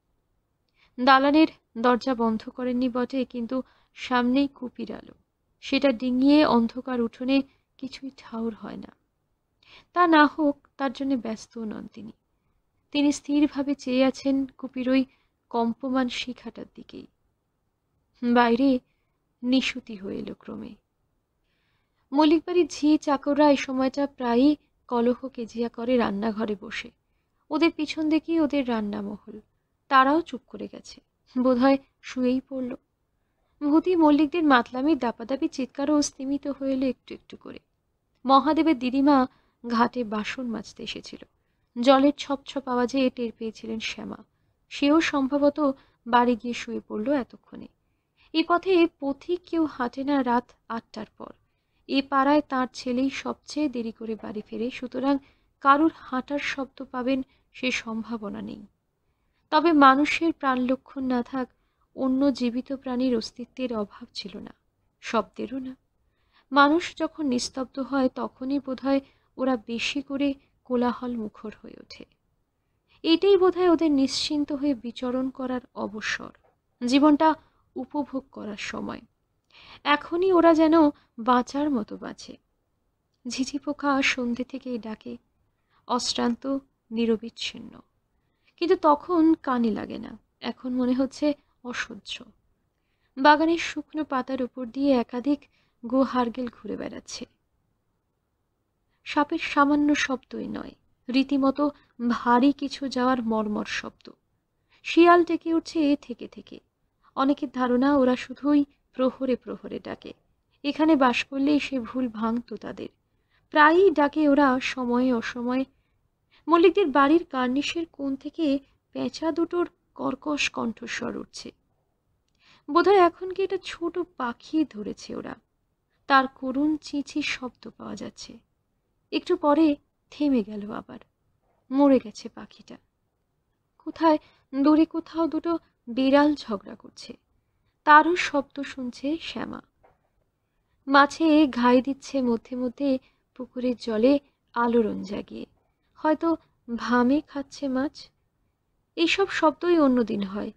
দালানের দরজা বন্ধ করেননি বটে, কিন্তু সামনেই কুপির আলো। সেটা ডিঙিয়ে অন্ধকার উঠোনে কিছুই ঠাউর হয় না। তা না হোক, তার জন্য ব্যস্ত নন তিনি। তিনি স্থিরভাবে চেয়ে আছেন কুপির ওই কম্পমান শিখাটার দিকেই। বাইরে নিশুতি হয়ে এলো ক্রমে। মল্লিক বাড়ির ঝি চাকররা এই সময়টা প্রায়ই কলহ কেজিয়া করে রান্নাঘরে বসে। ওদের পিছন দেখেই ওদের রান্না মহল তারাও চুপ করে গেছে। বোধহয় শুয়েই পড়ল। ভূতি মল্লিকদের মাতলামির দাপাদাপি চিৎকারও স্তিমিত হয়ে এলো একটু একটু করে। মহাদেবের দিদিমা ঘাটে বাসন মাজতে এসেছিল। জলের ছপ ছপ আওয়াজে টের পেয়েছিলেন শ্যামা। সেও সম্ভবত বাড়ি গিয়ে শুয়ে পড়ল এতক্ষণে। এ পথে পথিক কেউ হাঁটে না রাত আটটার পর। এ পাড়ায় তার ছেলেই সবচেয়ে দেরি করে বাড়ি ফেরে, সুতরাং কারুর হাঁটার শব্দ পাবেন সে সম্ভাবনা নেই। তবে মানুষের প্রাণ লক্ষণ না থাক অন্য জীবিত প্রাণীর অস্তিত্বের অভাব ছিল না, শব্দেরও না। মানুষ যখন নিস্তব্ধ হয়, তখনই বোধহয় ওরা বেশি করে কোলাহল মুখর হয়ে ওঠে। এটাই বোধহয় ওদের নিশ্চিন্ত হয়ে বিচরণ করার অবসর, জীবনটা উপভোগ করার সময়। এখনই ওরা যেন বাঁচার মতো বাঁচে। ঝিঝি পোকা সন্ধে থেকেই ডাকে, অশ্রান্ত, নিরবিচ্ছিন্ন। কিন্তু তখন কানে লাগে না। এখন মনে হচ্ছে অসহ্য। বাগানের শুকনো পাতার উপর দিয়ে একাধিক গো হারগেল ঘুরে বেড়াচ্ছে। সাপের সামান্য শব্দই নয়, রীতিমতো ভারী কিছু যাওয়ার মর্মর শব্দ। শিয়াল ডেকে উঠছে এ থেকে থেকে। অনেকের ধারণা ওরা শুধুই প্রহরে প্রহরে ডাকে। এখানে বাস করলেই সে ভুল ভাঙত তাদের। প্রায়ই ডাকে ওরা সময়ে অসময়ে। মল্লিকদের বাড়ির কার্নিশের কোণ থেকে পেঁচা দুটোর কর্কশ কণ্ঠস্বর উঠছে। বোধহয় এখন কি এটা ছোট পাখি ধরেছে ওরা। তার করুণ চিঁচি শব্দ পাওয়া যাচ্ছে। একটু পরে থেমে গেল আবার। মরে গেছে পাখিটা। কোথায় দূরে কোথাও দুটো বিড়াল ঝগড়া করছে। তারও শব্দ শুনছে শ্যামা। মাছে ঘাই দিচ্ছে মধ্যে মধ্যে পুকুরের জলে আলোড়ন জাগিয়ে। হয়তো ভামে খাচ্ছে মাছ। এইসব শব্দই অন্যদিন হয়।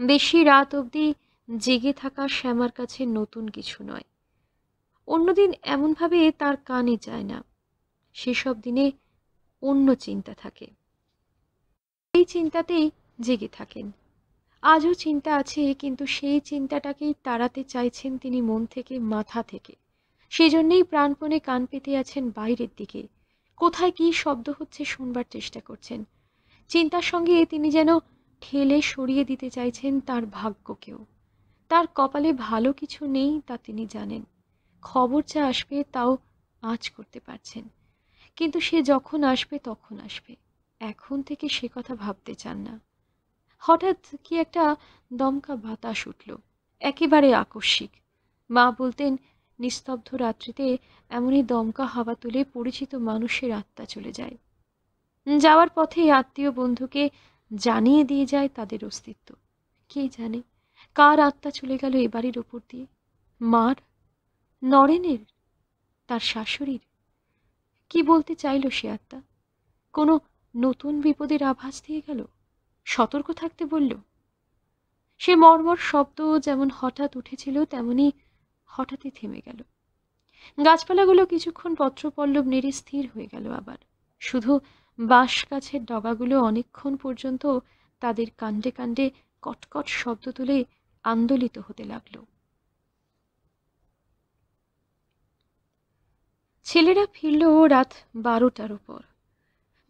বেশি রাত অবধি জেগে থাকা শ্যামার কাছে নতুন কিছু নয়। অন্যদিন এমনভাবে তার কানে যায় না। সেসব দিনে অন্য চিন্তা থাকে। এই চিন্তাতেই জেগে থাকেন। আজও চিন্তা আছে, কিন্তু সেই চিন্তাটাকেই তাড়াতে চাইছেন তিনি মন থেকে, মাথা থেকে। সেজন্যেই প্রাণপণে কান পেতে আছেন বাইরের দিকে। কোথায় কি শব্দ হচ্ছে শুনবার চেষ্টা করছেন। চিন্তার সঙ্গে তিনি যেন ঠেলে সরিয়ে দিতে চাইছেন তার ভাগ্যকেও। তার কপালে ভালো কিছু নেই তা তিনি জানেন। খবর যা আসবে তাও আঁচ করতে পারছেন। কিন্তু সে যখন আসবে তখন আসবে। এখন থেকে সে কথা ভাবতে চান না। হঠাৎ কি একটা দমকা বাতাস উঠল। একেবারে আকস্মিক। মা বলতেন, নিস্তব্ধ রাত্রিতে এমনই দমকা হাওয়া তুলে পরিচিত মানুষের আত্মা চলে যায়। যাওয়ার পথে আত্মীয় বন্ধুকে জানিয়ে দিয়ে যায় তাদের অস্তিত্ব। কে জানে? কার আত্মা চলে গেল এ বাড়ির ওপর দিয়ে? মার? নরেনের? তার শাশুড়ির? কি বলতে চাইল সে আত্মা? কোনো নতুন বিপদের আভাস দিয়ে গেল? সতর্ক থাকতে বলল। সে মর্মর শব্দ যেমন হঠাৎ উঠেছিল, তেমনি হঠাৎই থেমে গেল। গাছপালাগুলো কিছুক্ষণ পত্রপল্লব নেড়ে স্থির হয়ে গেল আবার। শুধু বাঁশ গাছের ডগাগুলো অনেকক্ষণ পর্যন্ত তাদের কাণ্ডে কাণ্ডে কটকট শব্দ তুলে আন্দোলিত হতে লাগল। ছেলেরা ফিরল রাত বারোটার উপর।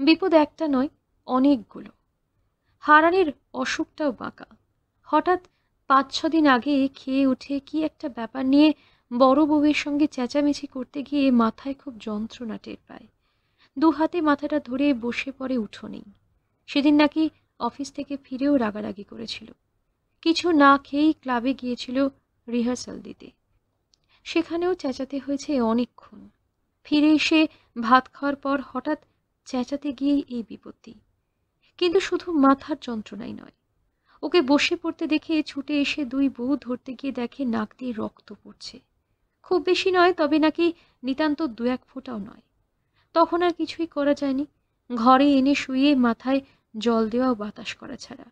বিপদ একটা নয়, অনেকগুলো। হারানের অসুখটাও বাঁকা। হঠাৎ পাঁচ ছ দিন আগে খেয়ে উঠে কি একটা ব্যাপার নিয়ে বড় বউয়ের সঙ্গে চেঁচামেচি করতে গিয়ে মাথায় খুব যন্ত্রণা টের পায়। দু হাতে মাথাটা ধরে বসে পড়ে উঠোনেই সেদিন নাকি অফিস থেকে ফিরেও রাগারাগি করেছিল। কিছু না খেয়েই ক্লাবে গিয়েছিল রিহার্সাল দিতে। সেখানেও চেঁচাতে হয়েছে অনেকক্ষণ। ফিরে এসে ভাত খাওয়ার পর হঠাৎ চেঁচাতে গিয়েই এই বিপত্তি। কিন্তু শুধু মাথার যন্ত্রণাই নয়। ওকে বসে পড়তে দেখে ছুটে এসে দুই বউ ধরতে গিয়ে দেখে নাক দিয়ে রক্ত পড়ছে। খুব বেশি নয়, তবে নাকি নিতান্ত দু এক ফোঁটাও নয়। তখন আর কিছুই করা যায়নি। ঘরে এনে শুয়ে মাথায় জল দেওয়া বাতাস করা ছাড়া।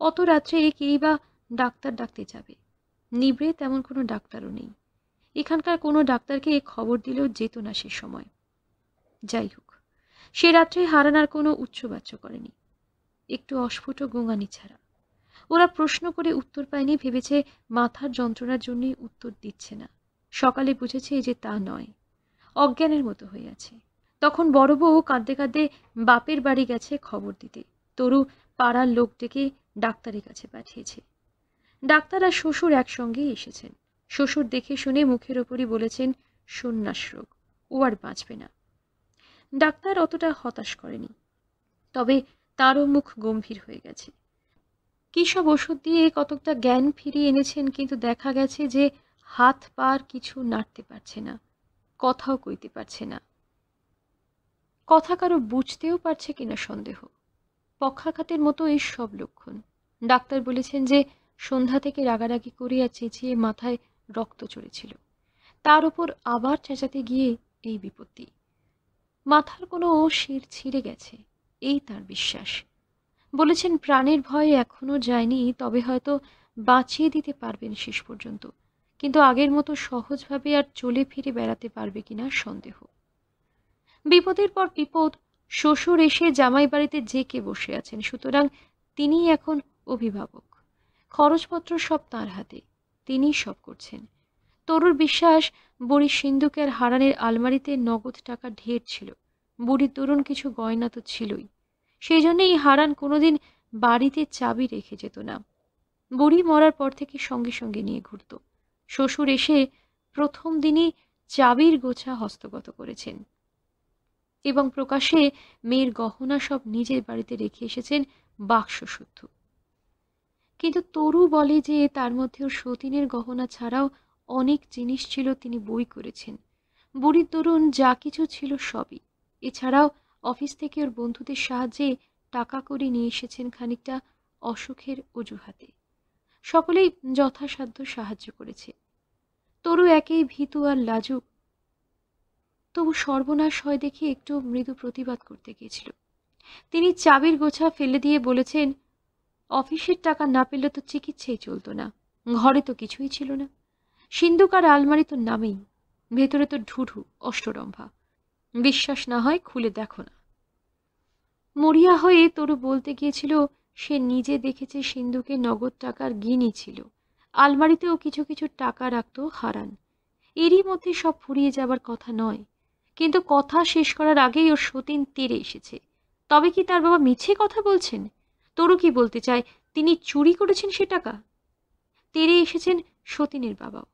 অত রাত্রে এ কেই বা ডাক্তার ডাকতে যাবে? নিবড়ে তেমন কোনো ডাক্তারও নেই। এখানকার কোনো ডাক্তারকে এ খবর দিলেও যেত না সে সময়। যাই হোক, সে রাত্রে হারানার কোনো উচ্চবাচ্য করেনি। একটু অস্ফুট গোঙানি ছাড়া। ওরা প্রশ্ন করে উত্তর পায়নি, ভেবেছে মাথার যন্ত্রণার জন্যই উত্তর দিচ্ছে না। সকালে বুঝেছে যে তা নয়। অজ্ঞানের মতো হয়ে আছে। তখন বড় বউ কাঁদতে কাঁদতে বাপের বাড়ি গেছে খবর দিতে। তরু পাড়ার লোক ডেকে ডাক্তারের কাছে পাঠিয়েছে। ডাক্তার আর শ্বশুর একসঙ্গেই এসেছেন। শ্বশুর দেখে শুনে মুখের ওপরই বলেছেন, সন্ন্যাস রোগ, ও আর বাঁচবে না। ডাক্তার অতটা হতাশ করেনি। তবে তারও মুখ গম্ভীর হয়ে গেছে। কী সব ওষুধ দিয়ে কতকটা জ্ঞান ফিরিয়ে এনেছেন কিন্তু দেখা গেছে যে হাত পার কিছু নাড়তে পারছে না, কথাও কইতে পারছে না। কথা কারও বুঝতেও পারছে কিনা সন্দেহ। পক্ষাঘাতের মতো এই সব লক্ষণ। ডাক্তার বলেছেন যে, সন্ধ্যা থেকে রাগারাগি করে আর চেঁচিয়ে মাথায় রক্ত চড়েছিল। তার উপর আবার চেঁচাতে গিয়ে এই বিপত্তি। মাথার কোনো শির ছিঁড়ে গেছে, এই তার বিশ্বাস। বলেছেন, প্রাণের ভয় এখনও যায়নি, তবে হয়তো বাঁচিয়ে দিতে পারবেন শেষ পর্যন্ত। কিন্তু আগের মতো সহজভাবে আর চলে ফিরে বেড়াতে পারবে কিনা সন্দেহ। বিপদের পর বিপদ, শ্বশুর এসে জামাই বাড়িতে জেকে বসে আছেন, সুতরাং তিনি এখন অভিভাবক। খরচপত্র সব তার হাতে, তিনিই সব করছেন। তরুর বিশ্বাস, বুড়ি সিন্ধুকের হারানের আলমারিতে নগদ টাকা ঢের ছিল। বুড়ির তরুণ কিছু গয়না তো ছিলই। সেই জন্যই হারান কোনোদিন বাড়িতে চাবি রেখে যেত না। বুড়ি মরার পর থেকে সঙ্গে সঙ্গে নিয়ে ঘুরত। শ্বশুর এসে প্রথম দিনই চাবির গোছা হস্তগত করেছেন। এবং প্রকাশে মেয়ের গহনা সব নিজের বাড়িতে রেখে এসেছেন বাক্স শুদ্ধ কিন্তু তরু বলে যে তার মধ্যেও সতীনের গহনা ছাড়াও অনেক জিনিস ছিল তিনি বই করেছেন। বুড়ির তরুণ যা কিছু ছিল সবই। এছাড়াও অফিস থেকে ওর বন্ধুদের সাহায্যে টাকা করে নিয়ে এসেছেন খানিকটা অসুখের অজুহাতে। সকলেই যথাসাধ্য সাহায্য করেছে। তরু একেই ভীতু আর লাজুক তবু সর্বনাশ হয় দেখে একটু মৃদু প্রতিবাদ করতে গিয়েছিল। তিনি চাবির গোছা ফেলে দিয়ে বলেছেন, অফিসের টাকা না পেলে তো চিকিৎসাই চলতো না, ঘরে তো কিছুই ছিল না। সিন্ধুক আর আলমারি তো নামেই, ভেতরে তো ঢুঢু, অষ্টরম্ভা। বিশ্বাস না হয় খুলে দেখো না। মরিয়া হয়ে তরু বলতে গিয়েছিল, সে নিজে দেখেছে সিন্ধুকে নগদ টাকার গিনি ছিল। আলমারিতেও কিছু কিছু টাকা রাখতো হারান। এরই মধ্যে সব ফুরিয়ে যাবার কথা নয়। কিন্তু কথা শেষ করার আগেই ওর সতীন তেরে এসেছে। তবে কি তার বাবা মিছে কথা বলছেন? তরু কি বলতে চায়? তিনি চুরি করেছেন সে টাকা? তেরে এসেছেন সতীনের বাবাও।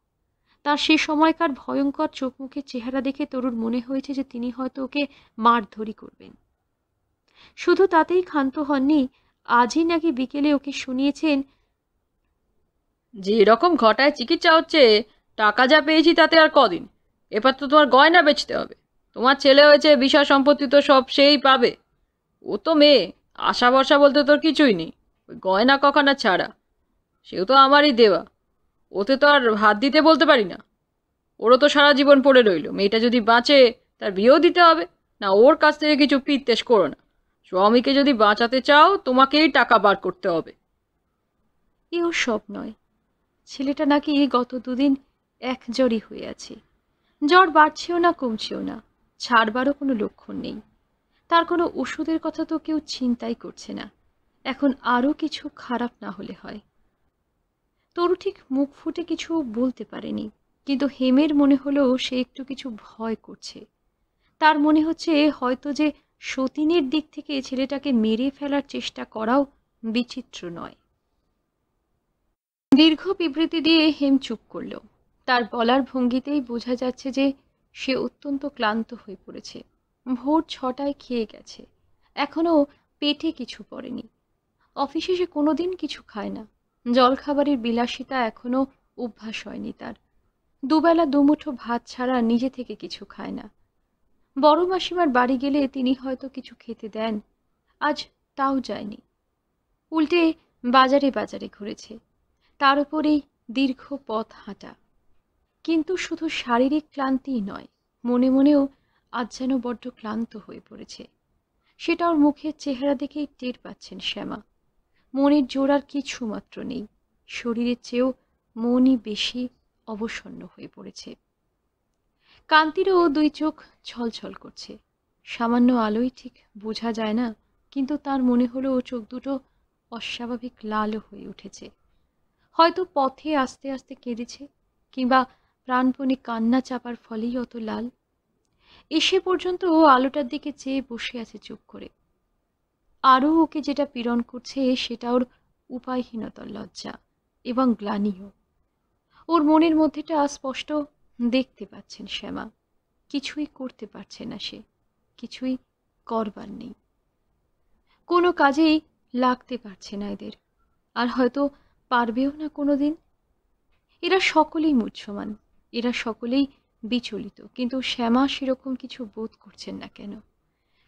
তার সে সময়কার ভয়ঙ্কর চোখ মুখের চেহারা দেখে তরুর মনে হয়েছে যে তিনি হয়তো ওকে মারধরি করবেন। শুধু তাতেই ক্ষান্ত হননি, আজই নাকি বিকেলে ওকে শুনিয়েছেন
যে রকম ঘটায় চিকিৎসা হচ্ছে, টাকা যা পেয়েছি তাতে আর কদিন? এবার তো তোমার গয়না বেচতে হবে। তোমার ছেলে হয়েছে, বিষয় সম্পত্তি তো সব সেই পাবে। ও তো মেয়ে, আশা ভরসা বলতে তোর কিছুই নেই। ওই গয়না কখানা ছাড়া, সেও তো আমারই দেওয়া। ওতে তো আর হাত দিতে বলতে পারি না। ওরও তো সারা জীবন পড়ে রইল। মেয়েটা যদি বাঁচে, তার বিয়েও দিতে হবে। না, ওর কাছ থেকে কিছু পিত্তেস করো না। স্বামীকে যদি বাঁচাতে চাও, তোমাকেই টাকা বার করতে হবে।
এও সব নয়। ছেলেটা নাকি গত দুদিন এক জ্বরই হয়ে আছে। জ্বর বাড়ছেও না, কমছেও না। ছাড়বারও কোনো লক্ষণ নেই। তার কোনো ওষুধের কথা তো কেউ চিন্তাই করছে না। এখন আরও কিছু খারাপ না হলে হয়। তরু ঠিক মুখ ফুটে কিছু বলতে পারেনি, কিন্তু হেমের মনে হলো সে একটু কিছু ভয় করছে। তার মনে হচ্ছে হয়তো যে সতীনের দিক থেকে ছেলেটাকে মেরে ফেলার চেষ্টা করাও বিচিত্র নয়। দীর্ঘ বিবৃতি দিয়ে হেম চুপ করল। তার বলার ভঙ্গিতেই বোঝা যাচ্ছে যে সে অত্যন্ত ক্লান্ত হয়ে পড়েছে। ভোর ছটায় খেয়ে গেছে। এখনও পেটে কিছু পড়েনি। অফিসে সে কোনোদিন কিছু খায় না। জলখাবারের বিলাসিতা এখনও অভ্যাস হয়নি তার। দুবেলা দুমুঠো ভাত ছাড়া নিজে থেকে কিছু খায় না। বড় মাসিমার বাড়ি গেলে তিনি হয়তো কিছু খেতে দেন। আজ তাও যায়নি। উল্টে বাজারে বাজারে ঘুরেছে। তার উপরেই দীর্ঘ পথ হাঁটা। কিন্তু শুধু শারীরিক ক্লান্তিই নয়, মনে মনেও আজ যেন বড্ড ক্লান্ত হয়ে পড়েছে। সেটা ওর মুখের চেহারা দেখেই টের পাচ্ছেন শ্যামা। মনের জোর আর কিছু মাত্র নেই, শরীরের চেয়েও মনই বেশি অবসন্ন হয়ে পড়েছে। কান্তিরও দুই চোখ ছলছল করছে। সামান্য আলোই ঠিক বোঝা যায় না, কিন্তু তার মনে হলো ও চোখ দুটো অস্বাভাবিক লাল হয়ে উঠেছে। হয়তো পথে আস্তে আস্তে কেঁদেছে, কিংবা প্রাণপণে কান্না চাপার ফলেই অত লাল। এসে পর্যন্ত ও আলোটার দিকে চেয়ে বসে আছে চুপ করে। আরও ওকে যেটা পীড়ন করছে, সেটা ওর উপায়হীনতার লজ্জা এবং গ্লানিও। ওর মনের মধ্যেটা স্পষ্ট দেখতে পাচ্ছেন শ্যামা। কিছুই করতে পারছে না সে। কিছুই করবার নেই। কোনো কাজেই লাগতে পারছে না এদের। আর হয়তো পারবেও না কোনো দিন এরা সকলেই মুহ্যমান এরা সকলেই বিচলিত, কিন্তু শ্যামা সেরকম কিছু বোধ করছেন না কেন?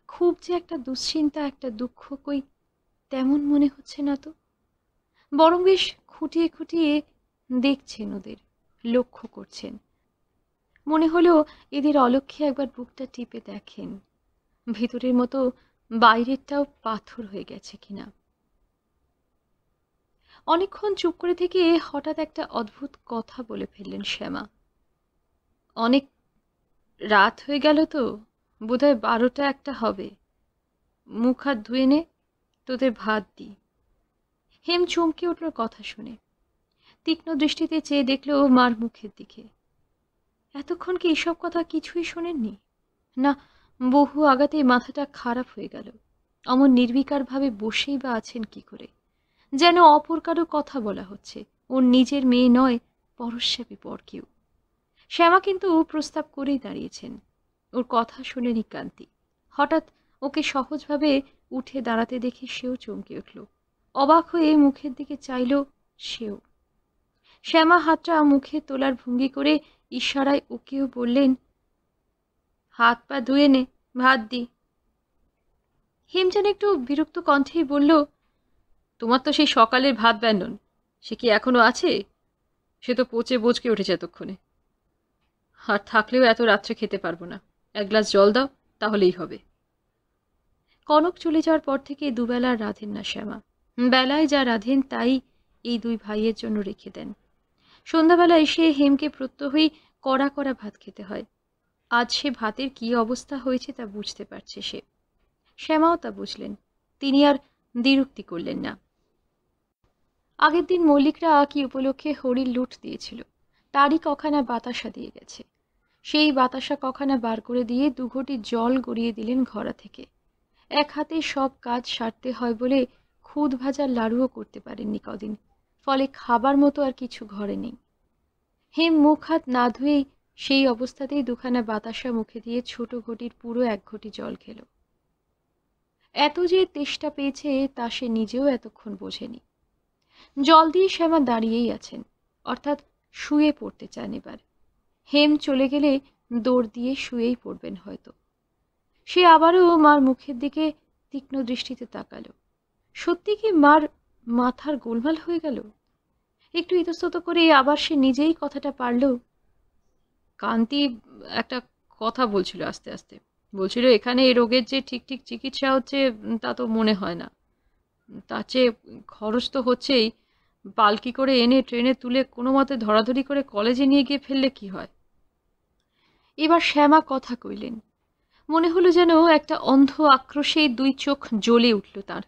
খুব যে একটা দুশ্চিন্তা, একটা দুঃখ কই তেমন মনে হচ্ছে না তো? বরং বেশ খুঁটিয়ে খুঁটিয়ে দেখছেন ওদের, লক্ষ্য করছেন। মনে হলো এদের অলক্ষ্যে একবার বুকটা টিপে দেখেন। ভেতরের মতো বাইরেরটাও পাথর হয়ে গেছে কিনা। অনেকক্ষণ চুপ করে থেকে হঠাৎ একটা অদ্ভুত কথা বলে ফেললেন শ্যামা। অনেক রাত হয়ে গেল তো, বোধহয় বারোটা একটা হবে। মুখ হাত ধুয়ে নে, তোদের ভাত দি। হেম চমকে উঠল কথা শুনে। তীক্ষ্ণ দৃষ্টিতে চেয়ে দেখল মার মুখের দিকে। এতক্ষণ কি এসব কথা কিছুই শোনেননি? না, বহু আগাতে মাথাটা খারাপ হয়ে গেল। অমন নির্বিকারভাবে বসেই বা আছেন কি করে? যেন অপর কারও কথা বলা হচ্ছে। ওর নিজের মেয়ে নয়, পরশ্যাপী পর কেউ। শ্যামা কিন্তু ও প্রস্তাব করেই দাঁড়িয়েছেন। ওর কথা শুনে নিকান্তি। হঠাৎ ওকে সহজভাবে উঠে দাঁড়াতে দেখে সেও চমকে উঠল। অবাক হয়ে মুখের দিকে চাইল সেও। শ্যামা হাতটা মুখে তোলার ভঙ্গি করে ইশারায় ওকেও বললেন, হাত পা ধুয়ে নে, ভাত দি। হেম যেন একটু বিরক্ত কণ্ঠেই বলল, তোমার তো সেই সকালের ভাত ব্যঞ্জন, সে কি এখনও আছে? সে তো পচে বোচকে উঠেছে এতক্ষণে। আর থাকলেও এত রাত্রে খেতে পারব না। এক গ্লাস জল দাও, তাহলেই হবে। কনক চলে যাওয়ার পর থেকে দুবেলা রাধেন না শ্যামা। বেলায় যা রাধেন, তাই এই দুই ভাইয়ের জন্য রেখে দেন। সন্ধ্যাবেলা এসে হেমকে প্রত্যহই কড়া কড়া ভাত খেতে হয়। আজ সে ভাতের কি অবস্থা হয়েছে তা বুঝতে পারছে সে। শ্যামাও তা বুঝলেন। তিনি আর দ্বিরুক্তি করলেন না। আগের দিন মল্লিকরা কি উপলক্ষে হরির লুট দিয়েছিল, তারই কখানা বাতাসা দিয়ে গেছে। সেই বাতাসা কখানা বার করে দিয়ে দুঘটি জল গড়িয়ে দিলেন ঘরা থেকে। এক হাতে সব কাজ সারতে হয় বলে খুদ ভাজার লাড়ুও করতে পারেননি কদিন, ফলে খাবার মতো আর কিছু ঘরে নেই। হেম মুখ হাত না ধুয়েই সেই অবস্থাতেই দুখানা বাতাসা মুখে দিয়ে ছোট ঘটির পুরো এক ঘটি জল খেল। এত যে তেষ্টা পেয়েছে তা সে নিজেও এতক্ষণ বোঝেনি। জল দিয়ে শ্যামা দাঁড়িয়েই আছেন, অর্থাৎ শুয়ে পড়তে চান এবার। হেম চলে গেলে দৌড় দিয়ে শুয়েই পড়বেন হয়তো। সে আবারও মার মুখের দিকে তীক্ষ্ণ দৃষ্টিতে তাকালো। সত্যি কি মার মাথার গোলমাল হয়ে গেল? একটু ইতস্তত করে আবার সে নিজেই কথাটা পারল। কান্তি একটা কথা বলছিল আস্তে আস্তে। বলছিল, এখানে এই রোগের যে ঠিক ঠিক চিকিৎসা হচ্ছে, তা তো মনে হয় না। তার চেয়ে খরচ তো হচ্ছেই। পালকি করে এনে ট্রেনে তুলে কোনো মতে ধরাধরি করে কলেজে নিয়ে গিয়ে ফেললে কি হয়? এবার শ্যামা কথা কইলেন। মনে হলো যেন একটা অন্ধ আক্রোশে দুই চোখ জ্বলে উঠল তার।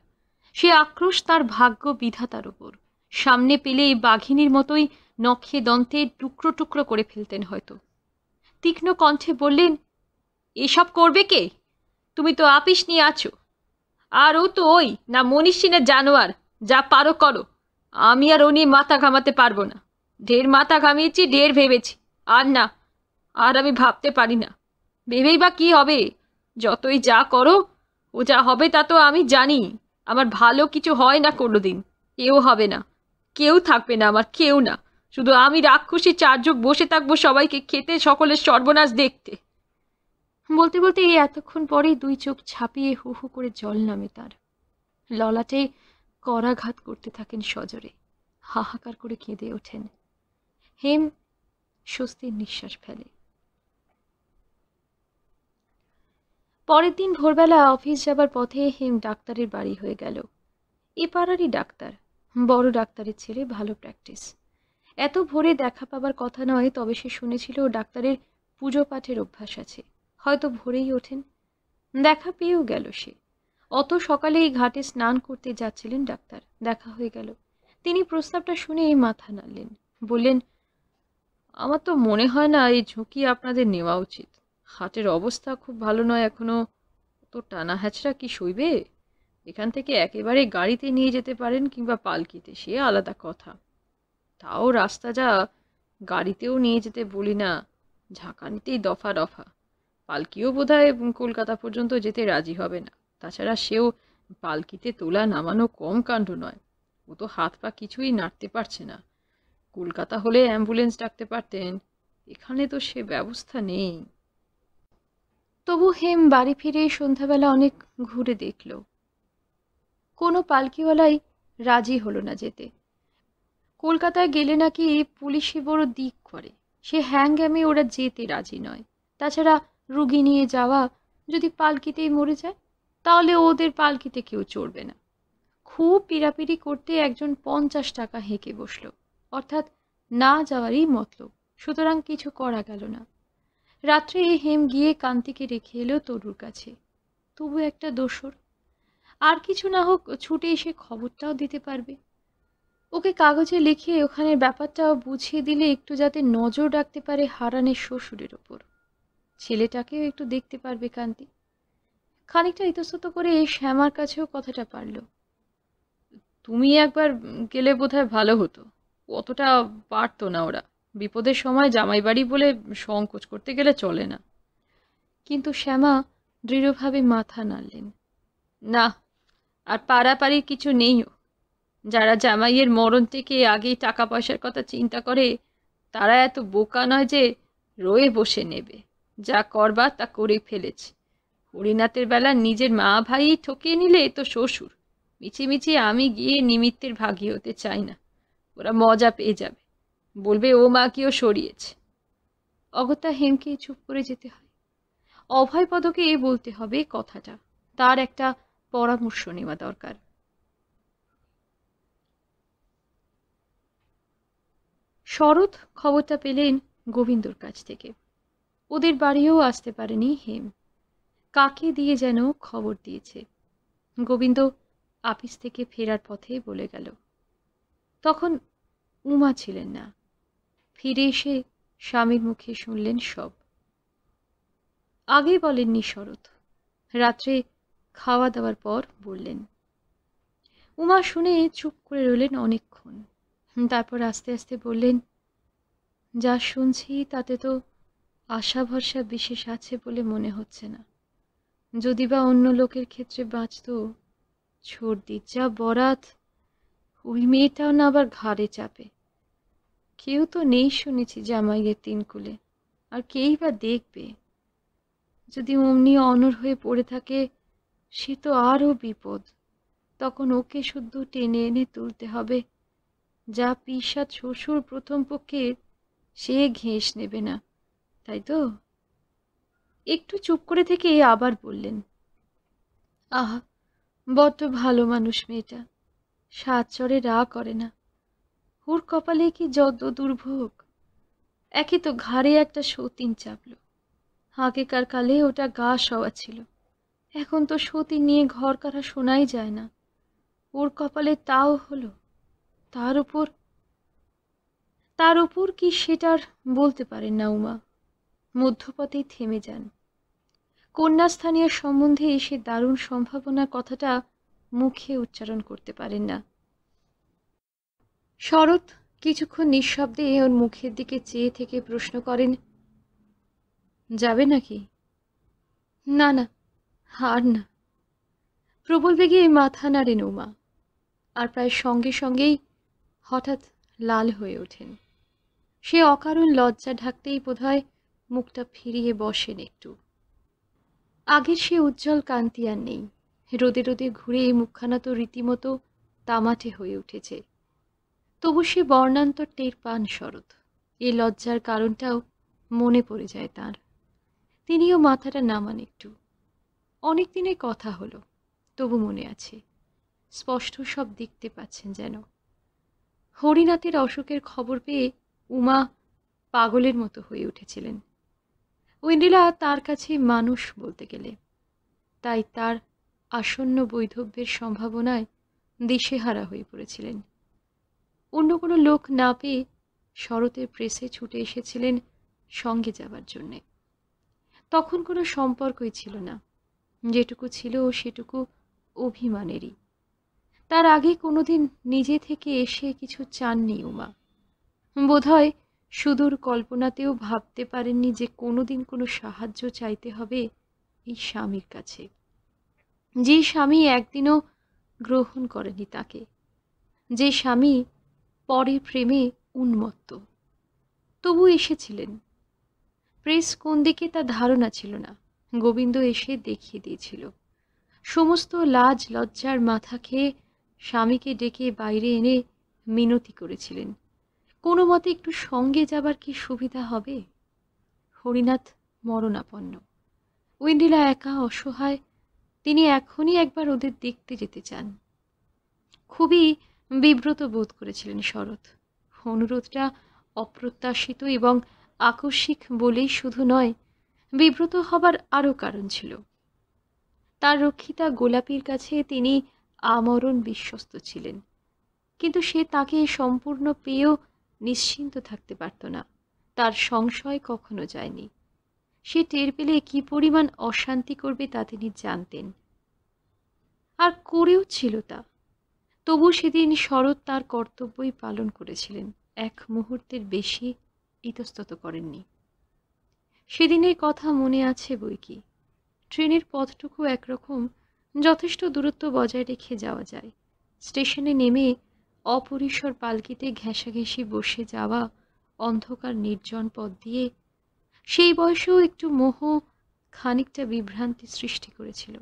সে আক্রোশ তার ভাগ্য বিধাতার উপর। সামনে পেলেই বাঘিনীর মতোই নখে দন্তে টুকরো টুকরো করে ফেলতেন হয়তো। তীক্ষ্ণ কণ্ঠে বললেন, এসব করবে কে?
তুমি তো আপিস নিয়ে আছো। আর ও তো ওই, না মনীষী না জানোয়ার, যা পারো করো। আমি আর ও নিয়ে মাথা ঘামাতে পারব না। ঢের মাথা ঘামিয়েছি, ঢের ভেবেছি। আর না আর আমি ভাবতে পারি না। ভেবেই বা কি হবে? যতই যা করো, ও যা হবে তা তো আমি জানি। আমার ভালো কিছু হয় না কোনোদিন। কেউ হবে না। কেউ থাকবে না আমার, কেউ না। শুধু আমি রাক্ষসী চারযোগ বসে থাকব সবাইকে খেতে, সকলের সর্বনাশ দেখতে।
বলতে বলতে এই এতক্ষণ পরেই দুই চোখ ছাপিয়ে হু হু করে জল নামে তার। ললাটে করাঘাত করতে থাকেন সজরে। হাহাকার করে কেঁদে ওঠেন। হেম স্বস্তির নিঃশ্বাস ফেলে। পরের দিন ভোরবেলা অফিস যাবার পথে হেম ডাক্তারের বাড়ি হয়ে গেল। এ পাড়ারই ডাক্তার, বড় ডাক্তারের ছেলে, ভালো প্র্যাকটিস এত ভোরে দেখা পাবার কথা নয়, তবে সে শুনেছিল ডাক্তারের পুজো পাঠের অভ্যাস আছে। হয়তো ভোরেই ওঠেন। দেখা পেয়েও গেল সে। অত সকালে এই ঘাটে স্নান করতে যাচ্ছিলেন ডাক্তার। দেখা হয়ে গেল। তিনি প্রস্তাবটা শুনেই মাথা নাড়লেন। বললেন,
আমার তো মনে হয় না এই ঝুঁকি আপনাদের নেওয়া উচিত। হাটের অবস্থা খুব ভালো নয় এখনও তো টানা হ্যাচড়া কি সইবে? এখান থেকে একেবারে গাড়িতে নিয়ে যেতে পারেন কিংবা পালকিতে, সে আলাদা কথা। তাও রাস্তা যা, গাড়িতেও নিয়ে যেতে বলি না। ঝাঁকানিতেই দফা দফা। পালকিও বোধহয় কলকাতা পর্যন্ত যেতে রাজি হবে না। তাছাড়া সেও পালকিতে তোলা নামানো কম কাণ্ড নয়। ও তো হাত পা কিছুই নাড়তে পারছে না। কলকাতা হলে অ্যাম্বুলেন্স ডাকতে পারতেন। এখানে তো সে ব্যবস্থা নেই।
তবু হেম বাড়ি ফিরে সন্ধ্যাবেলা অনেক ঘুরে দেখল। কোনো পালকিওয়ালাই রাজি হলো না যেতে। কলকাতায় গেলে নাকি পুলিশে বড় দিক করে। সে হ্যাংগ্যামে ওরা যেতে রাজি নয়। তাছাড়া রুগী নিয়ে যাওয়া যদি পালকিতেই মরে যায়, তাহলে ওদের পালকিতে কেউ চড়বে না। খুব পিড়াপিড়ি করতে একজন পঞ্চাশ টাকা হেঁকে বসল। অর্থাৎ না যাওয়ারই মতলব। সুতরাং কিছু করা গেল না। রাত্রে হেম গিয়ে কান্তিকে রেখে এলো তরুর কাছে। তবু একটা দোসর। আর কিছু না হোক, ছুটে এসে খবরটাও দিতে পারবে। ওকে কাগজে লিখে ওখানের ব্যাপারটাও বুঝিয়ে দিলে একটু যাতে নজর রাখতে পারে হারানের শ্বশুরের ওপর। ছেলেটাকেও একটু দেখতে পারবে কান্তি। খানিকটা ইতস্তত করে শ্যামার কাছেও কথাটা পারল।
তুমি একবার গেলে বোধহয় ভালো হতো। অতটা পারতো না ওরা। বিপদের সময় জামাই বাড়ি বলে সংকোচ করতে গেলে চলে না।
কিন্তু শ্যামা দৃঢ়ভাবে মাথা নাড়লেন।
না, আর পাড়াপাড়ির কিছু নেইও যারা জামাইয়ের মরণ থেকে আগেই টাকা পয়সার কথা চিন্তা করে, তারা এত বোকা নয় যে রয়ে বসে নেবে। যা করবার তা করে ফেলেছে। হরিনাথের বেলা নিজের মা ভাই ঠকিয়ে নিলে তো শ্বশুর। মিছিমিছি আমি গিয়ে নিমিত্তের ভাগী হতে চাই না। ওরা মজা পেয়ে যাবে। বলবে, ও মা কিও সরিয়েছে।
অগত্যা হেমকে চুপ করে যেতে হয়। অভয়পদকে এ বলতে হবে কথাটা। তার একটা পরামর্শ নেওয়া দরকার। শরৎ খবরটা পেলেন গোবিন্দর কাছ থেকে। ওদের বাড়িও আসতে পারেনি হেম। কাকে দিয়ে যেন খবর দিয়েছে। গোবিন্দ আপিস থেকে ফেরার পথে বলে গেল, তখন উমা ছিলেন না। ফিরে এসে স্বামীর মুখে শুনলেন সব। আগে বলেননি শরৎ। রাত্রে খাওয়া দাওয়ার পর বললেন, উমা শুনে চুপ করে রইলেন অনেকক্ষণ। তারপর আস্তে আস্তে বললেন, যা শুনছি তাতে তো আশা ভরসা বিশেষ আছে বলে মনে হচ্ছে না। যদি বা অন্য লোকের ক্ষেত্রে বাঁচত ছর্দি যা বরাত, ওই মেয়েটাও না আবার ঘাড়ে চাপে। কেউ তো নেই শুনেছি জামাইয়ের তিন কুলে। আর কেই বা দেখবে? যদি অমনি অনর হয়ে পড়ে থাকে, সে তো আরও বিপদ। তখন ওকে শুদ্ধ টেনে এনে তুলতে হবে। যা পিসাদ শ্বশুর প্রথম পক্ষের সে ঘেঁষ নেবে না। তাই তো? একটু চুপ করে থেকে আবার বললেন, আহা, বড্ড ভালো মানুষ মেয়েটা। সাত চরে রা করে না। ওর কপালে কি যত দুর্ভোগ? একে তো ঘাড়ে একটা সতীন চাপল। আগেকার কালে ওটা গা সওয়া ছিল। এখন তো সতী নিয়ে ঘর কাটা শোনাই যায় না। ওর কপালে তাও হলো। তার উপর তার উপর কি সেটার বলতে পারেন না উমা। মধ্যপথেই থেমে যান। কন্যাস্থানীয় সম্বন্ধে সে দারুণ সম্ভাবনার কথাটা মুখে উচ্চারণ করতে পারেন না। শরৎ কিছুক্ষণ নিঃশব্দে ওর মুখের দিকে চেয়ে থেকে প্রশ্ন করেন, যাবে নাকি? না না, আর না। প্রবল বেগে মাথা নাড়েন উমা আর প্রায় সঙ্গে সঙ্গেই হঠাৎ লাল হয়ে ওঠেন। সে অকারণ লজ্জা ঢাকতেই বোধহয় মুখটা ফিরিয়ে বসেন একটু। আগের সে উজ্জ্বল কান্তি আর নেই, রোদে রোদে ঘুরে এই মুখখানা তো রীতিমতো তামাটে হয়ে উঠেছে। তবু সে বর্ণান্তর টের পান শরৎ। এই লজ্জার কারণটাও মনে পড়ে যায় তার। তিনিও মাথাটা নামান একটু। অনেক দিনের কথা হলো, তবু মনে আছে। স্পষ্ট সব দেখতে পাচ্ছেন যেন। হরিনাথের অসুখের খবর পেয়ে উমা পাগলের মতো হয়ে উঠেছিলেন। ঐন্দ্রিলা তার কাছে মানুষ বলতে গেলে। তাই তার আসন্ন বৈধব্যের সম্ভাবনায় দিশেহারা হয়ে পড়েছিলেন। অন্য কোনো লোক না পেয়ে শরতের প্রেসে ছুটে এসেছিলেন সঙ্গে যাবার জন্যে। তখন কোনো সম্পর্কই ছিল না। যেটুকু ছিল সেটুকু অভিমানেরই। তার আগে কোনোদিন নিজে থেকে এসে কিছু চাননি উমা। বোধহয় সুদূর কল্পনাতেও ভাবতে পারেননি যে কোনোদিন কোনো সাহায্য চাইতে হবে এই স্বামীর কাছে। যে স্বামী একদিনও গ্রহণ করেনি তাকে। যে স্বামী পরের প্রেমে উন্মত্ত। তবু এসেছিলেন। প্রেস কোন দিকে তা ধারণা ছিল না। গোবিন্দ এসে দেখিয়ে দিয়েছিল। সমস্ত লাজ লজ্জার মাথা খেয়ে স্বামীকে ডেকে বাইরে এনে মিনতি করেছিলেন। কোনো মতে একটু সঙ্গে যাবার কি সুবিধা হবে? হরিনাথ মরণাপন্ন। উইন্ডিলা একা অসহায়, তিনি এখনই একবার ওদের দেখতে যেতে চান। খুবই বিব্রত বোধ করেছিলেন শরৎ। অনুরোধটা অপ্রত্যাশিত এবং আকস্মিক বলেই শুধু নয়, বিব্রত হবার আরও কারণ ছিল। তার রক্ষিতা গোলাপির কাছে তিনি আমরণ বিশ্বস্ত ছিলেন, কিন্তু সে তাকে সম্পূর্ণ পেয়েও নিশ্চিন্ত থাকতে পারত না। তার সংশয় কখনো যায়নি। সে টের পেলে কি পরিমাণ অশান্তি করবে তা তিনি জানতেন। আর করেও ছিল তা। তবু সেদিন শরৎ তার কর্তব্যই পালন করেছিলেন। এক মুহূর্তের বেশি ইতস্তত করেননি। সেদিনের কথা মনে আছে বই কি? ট্রেনের পথটুকু একরকম যথেষ্ট দূরত্ব বজায় রেখে যাওয়া যায়। স্টেশনে নেমে অপরিসর পালকিতে ঘেঁষাঘেঁষি বসে যাওয়া অন্ধকার নির্জন পথ দিয়ে সেই বয়সেও একটু মোহ, খানিকটা বিভ্রান্তি সৃষ্টি করেছিল।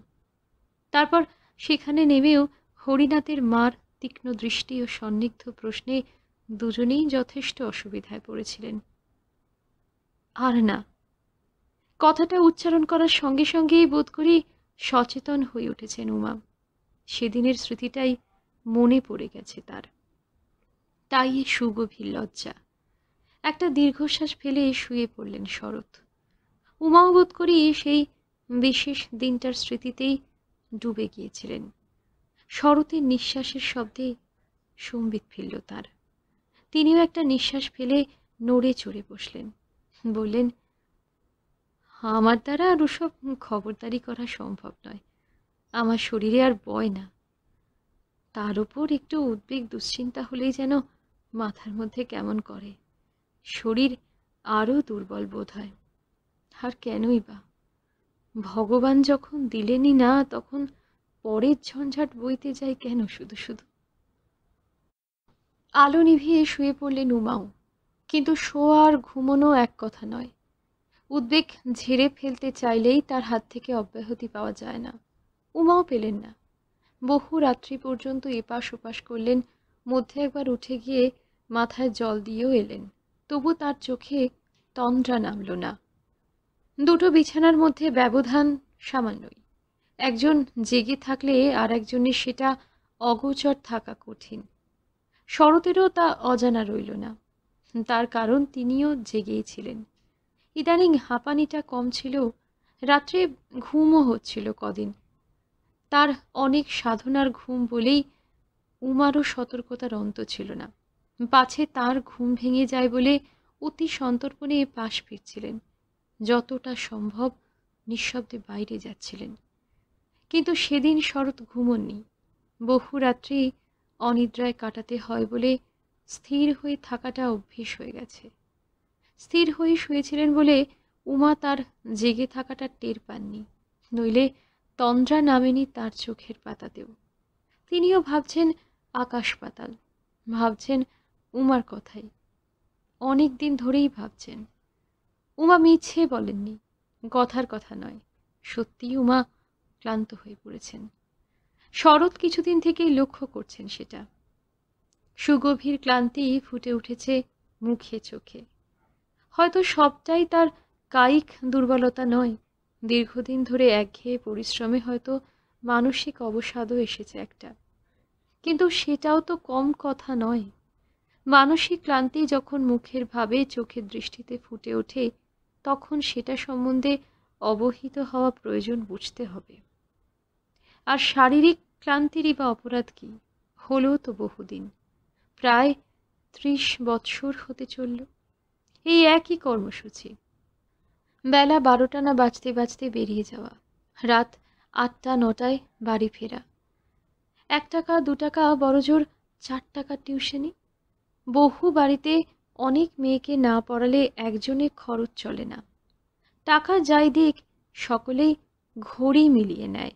তারপর সেখানে নেমেও হরিনাথের মার তীক্ষ্ণ দৃষ্টি ও সন্নিগ্ধ প্রশ্নে দুজনেই যথেষ্ট অসুবিধায় পড়েছিলেন। আর না, কথাটা উচ্চারণ করার সঙ্গে সঙ্গেই বোধ করি সচেতন হয়ে উঠেছেন উমা। সেদিনের স্মৃতিটাই মনে পড়ে গেছে তার। তাই সুগভীর লজ্জা। একটা দীর্ঘশ্বাস ফেলে শুয়ে পড়লেন শরৎ। উমাও বোধ করি সেই বিশেষ দিনটার স্মৃতিতেই ডুবে গিয়েছিলেন। শরতের নিঃশ্বাসের শব্দে সম্বিত ফিরল তার। তিনিও একটা নিঃশ্বাস ফেলে নড়ে চড়ে বসলেন। বললেন, আমার দ্বারা আর ওসব খবরদারি করা সম্ভব নয়। আমার শরীরে আর বয় না। তার উপর একটু উদ্বেগ, দুশ্চিন্তা হলেই যেন মাথার মধ্যে কেমন করে। শরীর আরও দুর্বল বোধ হয়। আর কেনই বা? ভগবান যখন দিলেনই না, তখন পরের ঝঞ্ঝাট বইতে যায় কেন শুধু শুধু? আলো নিভিয়ে শুয়ে পড়লেন উমাও কিন্তু শোয়া আর ঘুমোনো এক কথা নয়। উদ্বেগ ঝেড়ে ফেলতে চাইলেই তার হাত থেকে অব্যাহতি পাওয়া যায় না। উমাও পেলেন না। বহু রাত্রি পর্যন্ত এপাশ ওপাশ করলেন, মধ্যে একবার উঠে গিয়ে মাথায় জল দিয়েও এলেন। তবু তার চোখে তন্দ্রা নামল না। দুটো বিছানার মধ্যে ব্যবধান সামান্যই। একজন জেগে থাকলে আর একজনের সেটা অগোচর থাকা কঠিন। শরতেরও তা অজানা রইল না। তার কারণ তিনিও জেগেই ছিলেন। ইদানিং হাঁপানিটা কম ছিল। রাত্রে ঘুমও হচ্ছিল কদিন। তার অনেক সাধনার ঘুম বলেই উমারও সতর্কতার অন্ত ছিল না। পাছে তার ঘুম ভেঙে যায় বলে অতি সন্তর্পণে পাশ ফিরছিলেন। যতটা সম্ভব নিঃশব্দে বাইরে যাচ্ছিলেন। কিন্তু সেদিন শরৎ ঘুমননি। বহু রাত্রি অনিদ্রায় কাটাতে হয় বলে স্থির হয়ে থাকাটা অভ্যেস হয়ে গেছে। স্থির হয়ে শুয়েছিলেন বলে উমা তার জেগে থাকাটা টের পাননি, নইলে তন্দ্রা নামেনি তার চোখের পাতাতেও। তিনিও ভাবছেন আকাশ পাতাল, ভাবছেন উমার কথাই। অনেক দিন ধরেই ভাবছেন। উমা মিছে বলেননি, কথার কথা নয়। সত্যি উমা ক্লান্ত হয়ে পড়েছেন। শরৎ কিছুদিন থেকেই লক্ষ্য করছেন সেটা। সুগভীর ক্লান্তি ফুটে উঠেছে মুখে চোখে। হয়তো সবটাই তার কায়িক দুর্বলতা নয়। দীর্ঘদিন ধরে একঘেয়ে পরিশ্রমে হয়তো মানসিক অবসাদও এসেছে একটা। কিন্তু সেটাও তো কম কথা নয়। মানসিক ক্লান্তি যখন মুখের ভাবে চোখের দৃষ্টিতে ফুটে ওঠে, তখন সেটা সম্বন্ধে অবহিত হওয়া প্রয়োজন বুঝতে হবে। আর শারীরিক ক্লান্তিরই বা অপরাধ কি? হলো তো বহুদিন। প্রায় ত্রিশ বৎসর হতে চলল। এই একই কর্মসূচি। বেলা বারোটা না বাজতে বাজতে বেরিয়ে যাওয়া। রাত আটটা, নটায় বাড়ি ফেরা। এক টাকা, দু টাকা বড়জোর চার টাকার টিউশনি। বহু বাড়িতে অনেক মেয়েকে না পড়ালে একজনে খরচ চলে না। টাকা যাই দিক, সকলেই ঘড়ি মিলিয়ে নেয়।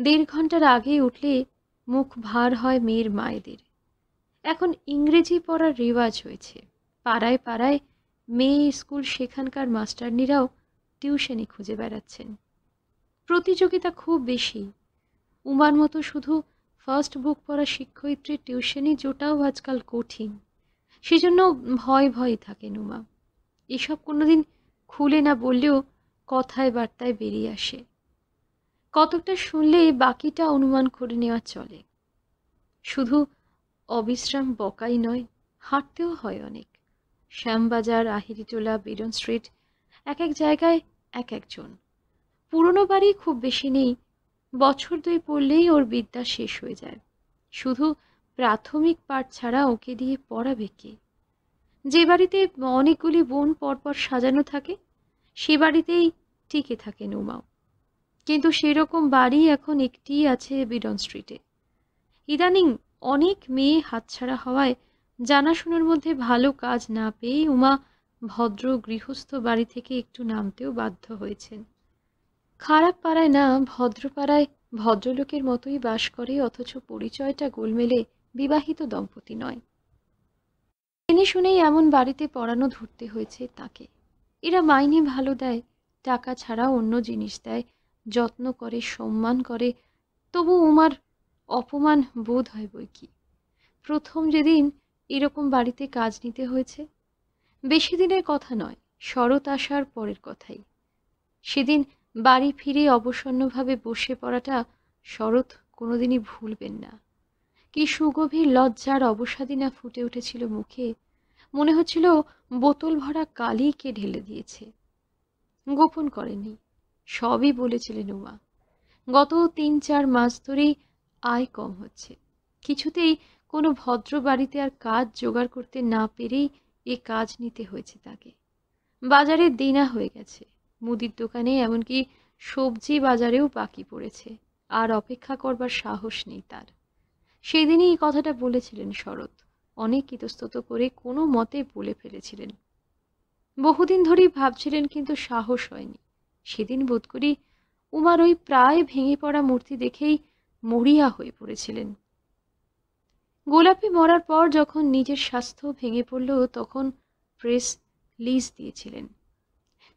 দেড় ঘণ্টার আগে উঠলে মুখ ভার হয় মেয়ের মায়েদের। এখন ইংরেজি পড়ার রেওয়াজ হয়েছে। পাড়ায় পাড়ায় মেয়ে, স্কুল সেখানকার মাস্টারনিরাও টিউশনি খুঁজে বেড়াচ্ছেন। প্রতিযোগিতা খুব বেশি। উমার মতো শুধু ফার্স্ট বুক পড়া শিক্ষয়িত্রীর টিউশনি জোটাও আজকাল কঠিন। সেজন্য ভয় ভয় থাকেন উমা। এসব কোনোদিন খুলে না বললেও কথায় বার্তায় বেরিয়ে আসে। কতকটা শুনলে বাকিটা অনুমান করে নেওয়া চলে। শুধু অবিশ্রাম বকাই নয়, হাঁটতেও হয় অনেক। শ্যামবাজার, আহিরিটোলা, বেরন স্ট্রিট এক এক জায়গায় এক একজন। পুরনো বাড়ি খুব বেশি নেই, বছর দুই পড়লেই ওর বিদ্যা শেষ হয়ে যায়। শুধু প্রাথমিক পাঠ ছাড়া ওকে দিয়ে পড়াবে কে? যে বাড়িতে অনেকগুলি বোন পরপর সাজানো থাকে, সে বাড়িতেই টিকে থাকে নুমাও কিন্তু সেরকম বাড়ি এখন একটিই আছে বিডন স্ট্রিটে। ইদানিং অনেক মেয়ে হাতছাড়া হওয়ায় জানাশোনার মধ্যে ভালো কাজ না পেয়ে উমা ভদ্র গৃহস্থ বাড়ি থেকে একটু নামতেও বাধ্য হয়েছেন। খারাপ পাড়ায় না ভদ্রপাড়ায় ভদ্রলোকের মতোই বাস করে, অথচ পরিচয়টা গোলমেলে বিবাহিত দম্পতি নয়। জেনে শুনেই এমন বাড়িতে পড়ানো ধরতে হয়েছে তাকে। এরা মাইনে ভালো দেয়, টাকা ছাড়া অন্য জিনিস দেয় যত্ন করে, সম্মান করে, তবু উমার অপমান বোধ হয় বই কি? প্রথম যেদিন এরকম বাড়িতে কাজ নিতে হয়েছে, বেশি দিনের কথা নয়, শরৎ আসার পরের কথাই। সেদিন বাড়ি ফিরে অবসন্নভাবে বসে পড়াটা শরৎ কোনোদিনই ভুলবেন না। কি সুগভীর লজ্জার অবসাদী না ফুটে উঠেছিল মুখে, মনে হচ্ছিল বোতল ভরা কালিকে ঢেলে দিয়েছে। গোপন করেনি। সবই বলেছিলেন উমা গত তিন, চার মাস ধরেই আয় কম হচ্ছে। কিছুতেই কোনো ভদ্র বাড়িতে আর কাজ জোগাড় করতে না পেরেই এ কাজ নিতে হয়েছে তাকে। বাজারে দেনা হয়ে গেছে। মুদির দোকানে এমনকি সবজি বাজারেও বাকি পড়েছে। আর অপেক্ষা করবার সাহস নেই তার। সেদিনই এই কথাটা বলেছিলেন শরৎ। অনেক ইতস্তত করে কোনো মতে বলে ফেলেছিলেন। বহুদিন ধরেই ভাবছিলেন কিন্তু সাহস হয়নি। সেদিন বোধ করি উমার ওই প্রায় ভেঙে পড়া মূর্তি দেখেই মরিয়া হয়ে পড়েছিলেন। গোলাপি মরার পর যখন নিজের স্বাস্থ্য ভেঙে পড়ল, তখন প্রেস লিজ দিয়েছিলেন।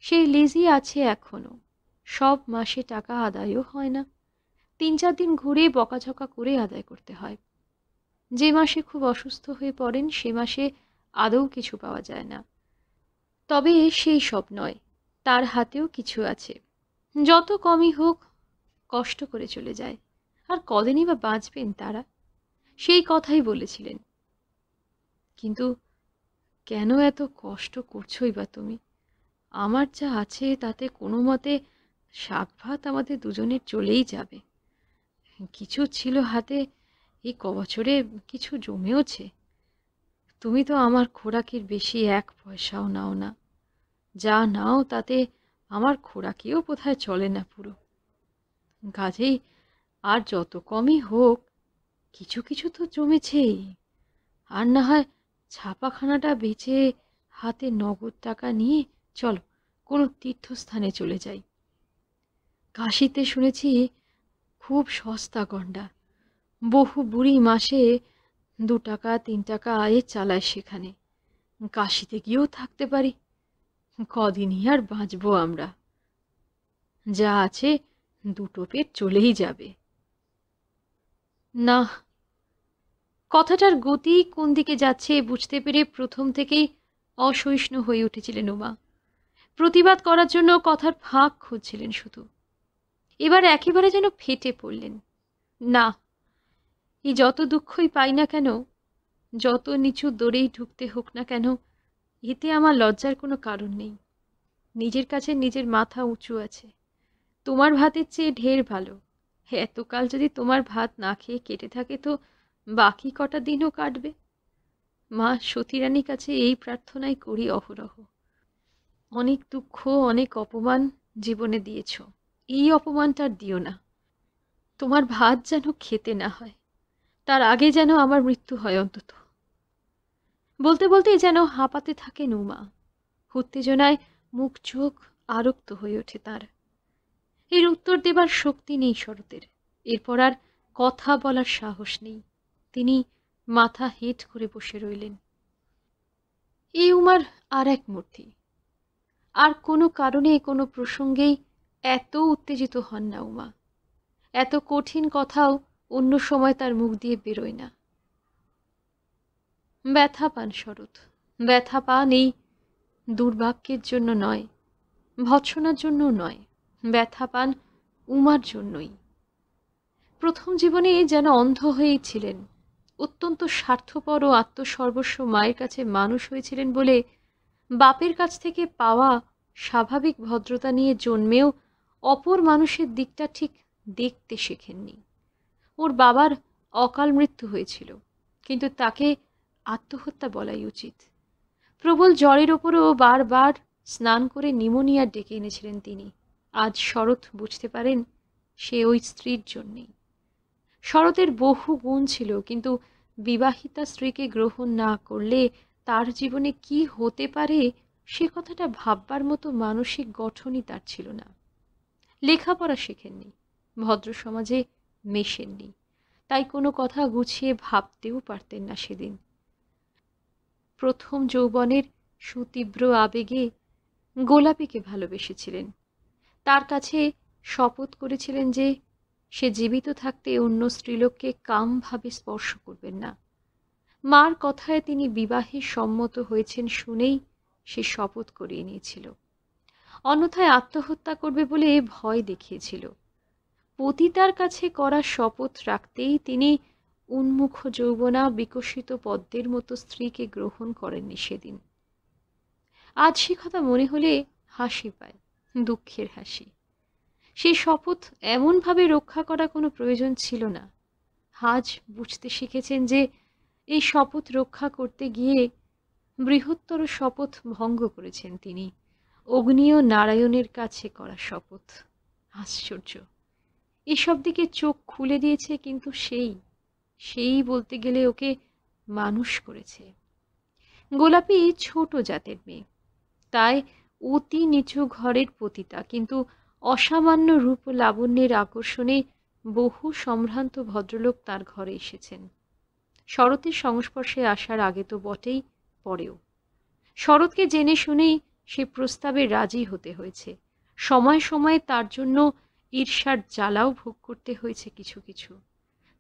সেই লিজই আছে এখনও সব মাসে টাকা আদায়ও হয় না। তিন চার দিন ঘুরে বকাঝকা করে আদায় করতে হয়। যে মাসে খুব অসুস্থ হয়ে পড়েন, সে মাসে আদৌ কিছু পাওয়া যায় না। তবে সেই সব নয়। তার হাতেও কিছু আছে। যত কমই হোক, কষ্ট করে চলে যায়। আর কদিনই বা বাঁচবেন তারা? সেই কথাই বলেছিলেন। কিন্তু কেন এত কষ্ট করছোই বা তুমি? আমার যা আছে তাতে কোনো মতে শাক ভাত আমাদের দুজনের চলেই যাবে। কিছু ছিল হাতে, এই কবছরে কিছু জমেওছে। তুমি তো আমার খোরাকির বেশি এক পয়সাও নাও না। যা নাও তাতে আমার খোরাকিও বোধহয় চলে না পুরো। কাজেই আর যত কমই হোক, কিছু কিছু তো জমেছেই। আর না হয় ছাপাখানাটা বেচে হাতে নগদ টাকা নিয়ে চলো কোনো তীর্থস্থানে চলে যাই। কাশিতে শুনেছি খুব সস্তা গন্ডা বহু বুড়ি মাসে দু টাকা, তিন টাকা আয়ে চালায় সেখানে। কাশিতে গিয়েও থাকতে পারি। কদিনই আর বাঁচবো আমরা। যা আছে দুটো পেট চলেই যাবে। না, কথাটার গতি কোন দিকে যাচ্ছে বুঝতে পেরে প্রথম থেকেই অসহিষ্ণু হয়ে উঠেছিলেন উমা। প্রতিবাদ করার জন্য কথার ফাঁক খুঁজছিলেন শুধু। এবার একেবারে যেন ফেটে পড়লেন। না, এই যত দুঃখই পাই না কেন, যত নিচু দৌড়েই ঢুকতে হোক না কেন এতে আমার লজ্জার কোনো কারণ নেই। নিজের কাছে নিজের মাথা উঁচু আছে। তোমার ভাতের চেয়ে ঢের ভালো। এতকাল যদি তোমার ভাত না খেয়ে কেটে থাকে তো বাকি কটা দিনও কাটবে? মা সতীরানীর কাছে এই প্রার্থনাই করি অহরহ। অনেক দুঃখ, অনেক অপমান জীবনে দিয়েছ। এই অপমানটা আর দিও না। তোমার ভাত যেন খেতে না হয়। তার আগে যেন আমার মৃত্যু হয় অন্তত। বলতে বলতেই যেন হাঁপাতে থাকে নুমা। উত্তেজনায় মুখ, চোখ আরক্ত হয়ে ওঠে তার। এর উত্তর দেবার শক্তি নেই শরতের। এরপর আর কথা বলার সাহস নেই। তিনি মাথা হেঁট করে বসে রইলেন। এই উমার আর এক মূর্তি। আর কোনো কারণে কোনো প্রসঙ্গেই এত উত্তেজিত হন না উমা। এত কঠিন কথাও অন্য সময় তার মুখ দিয়ে বেরোয় না। ব্যথা পান শরৎ। ব্যথা পান এই দুর্ভাগ্যের জন্য নয়, ভৎসনার জন্য নয়, ব্যথা পান উমার জন্যই। প্রথম জীবনে যেন অন্ধ হয়েই ছিলেন, অত্যন্ত স্বার্থপর ও আত্মসর্বস্ব মায়ের কাছে মানুষ হয়েছিলেন বলে বাপের কাছ থেকে পাওয়া স্বাভাবিক ভদ্রতা নিয়ে জন্মেও অপর মানুষের দিকটা ঠিক দেখতে শেখেননি। ওর বাবার অকাল মৃত্যু হয়েছিল, কিন্তু তাকে আত্মহত্যা বলাই উচিত। প্রবল জ্বরের ওপরও বারবার স্নান করে নিমোনিয়া ডেকে এনেছিলেন তিনি। আজ শরৎ বুঝতে পারেন, সে ওই স্ত্রীর জন্যেই। শরতের বহু গুণ ছিল, কিন্তু বিবাহিতা স্ত্রীকে গ্রহণ না করলে তার জীবনে কি হতে পারে, সে কথাটা ভাববার মতো মানসিক গঠনই তার ছিল না। লেখাপড়া শেখেননি ভদ্র সমাজে মেশেননি, তাই কোনো কথা গুছিয়ে ভাবতেও পারতেন না সেদিন। প্রথম যৌবনের সুতীব্র আবেগে গোলাপিকে ভালোবেসেছিলেন। তার কাছে শপথ করেছিলেন যে সে জীবিত থাকতে অন্য স্ত্রীলোককে কামভাবে স্পর্শ করবেন না। মার কথায় তিনি বিবাহে সম্মত হয়েছেন শুনেই সে শপথ করিয়ে নিয়েছিল। অন্যথায় আত্মহত্যা করবে বলে ভয় দেখিয়েছিল। পতিতার কাছে করা শপথ রাখতেই তিনি উন্মুখ যৌবনা বিকশিত পদ্মের মতো স্ত্রীকে গ্রহণ করেননি সেদিন। আজ সে কথা মনে হলে হাসি পায়, দুঃখের হাসি। সেই শপথ এমনভাবে রক্ষা করা কোনো প্রয়োজন ছিল না। আজ বুঝতে শিখেছেন যে এই শপথ রক্ষা করতে গিয়ে বৃহত্তর শপথ ভঙ্গ করেছেন তিনি। অগ্নিয় নারায়ণের কাছে করা শপথ। আশ্চর্য। এসব দিকে চোখ খুলে দিয়েছে কিন্তু সেই সেই বলতে গেলে ওকে মানুষ করেছে। গোলাপি ছোট জাতের মেয়ে। তাই অতি নিচু ঘরের পতিতা, কিন্তু অসামান্য রূপ লাবণ্যের আকর্ষণে বহু সম্ভ্রান্ত ভদ্রলোক তার ঘরে এসেছেন। শরতের সংস্পর্শে আসার আগে তো বটেই পরেও। শরৎকে জেনে শুনেই সে প্রস্তাবে রাজি হতে হয়েছে। সময় সময়ে তার জন্য ঈর্ষার জ্বালাও ভোগ করতে হয়েছে কিছু কিছু।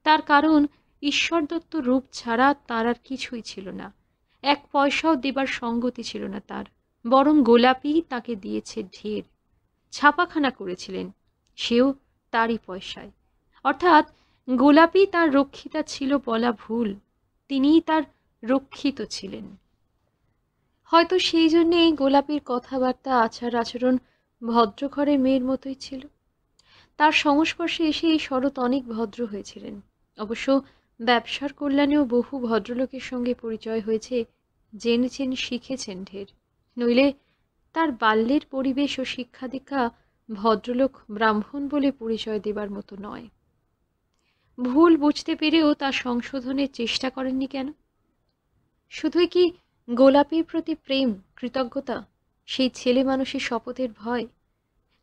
তার কারণ ঈশ্বরদত্ত রূপ ছাড়া তার আর কিছুই ছিল না। এক পয়সাও দেবার সঙ্গতি ছিল না তার, বরং গোলাপি তাকে দিয়েছে ঢের। ছাপাখানা করেছিলেন, সেও তারই পয়সায়। অর্থাৎ গোলাপি তার রক্ষিতা ছিল বলা ভুল, তিনিই তার রক্ষিত ছিলেন। হয়তো সেই জন্যেই গোলাপির কথাবার্তা, আচার আচরণ ভদ্রঘরের মেয়ের মতোই ছিল। তার সংস্পর্শে এসে এই শরৎ অনেক ভদ্র হয়েছিলেন। অবশ্য ব্যবসার কল্যাণেও বহু ভদ্রলোকের সঙ্গে পরিচয় হয়েছে, জেনেছেন, শিখেছেন ঢের। নইলে তার বাল্যের পরিবেশ ও শিক্ষা দীক্ষা ভদ্রলোক ব্রাহ্মণ বলে পরিচয় দেবার মতো নয়। ভুল বুঝতে পেরেও তা সংশোধনের চেষ্টা করেননি কেন? শুধুই কি গোলাপির প্রতি প্রেম, কৃতজ্ঞতা, সেই ছেলে মানুষের শপথের ভয়,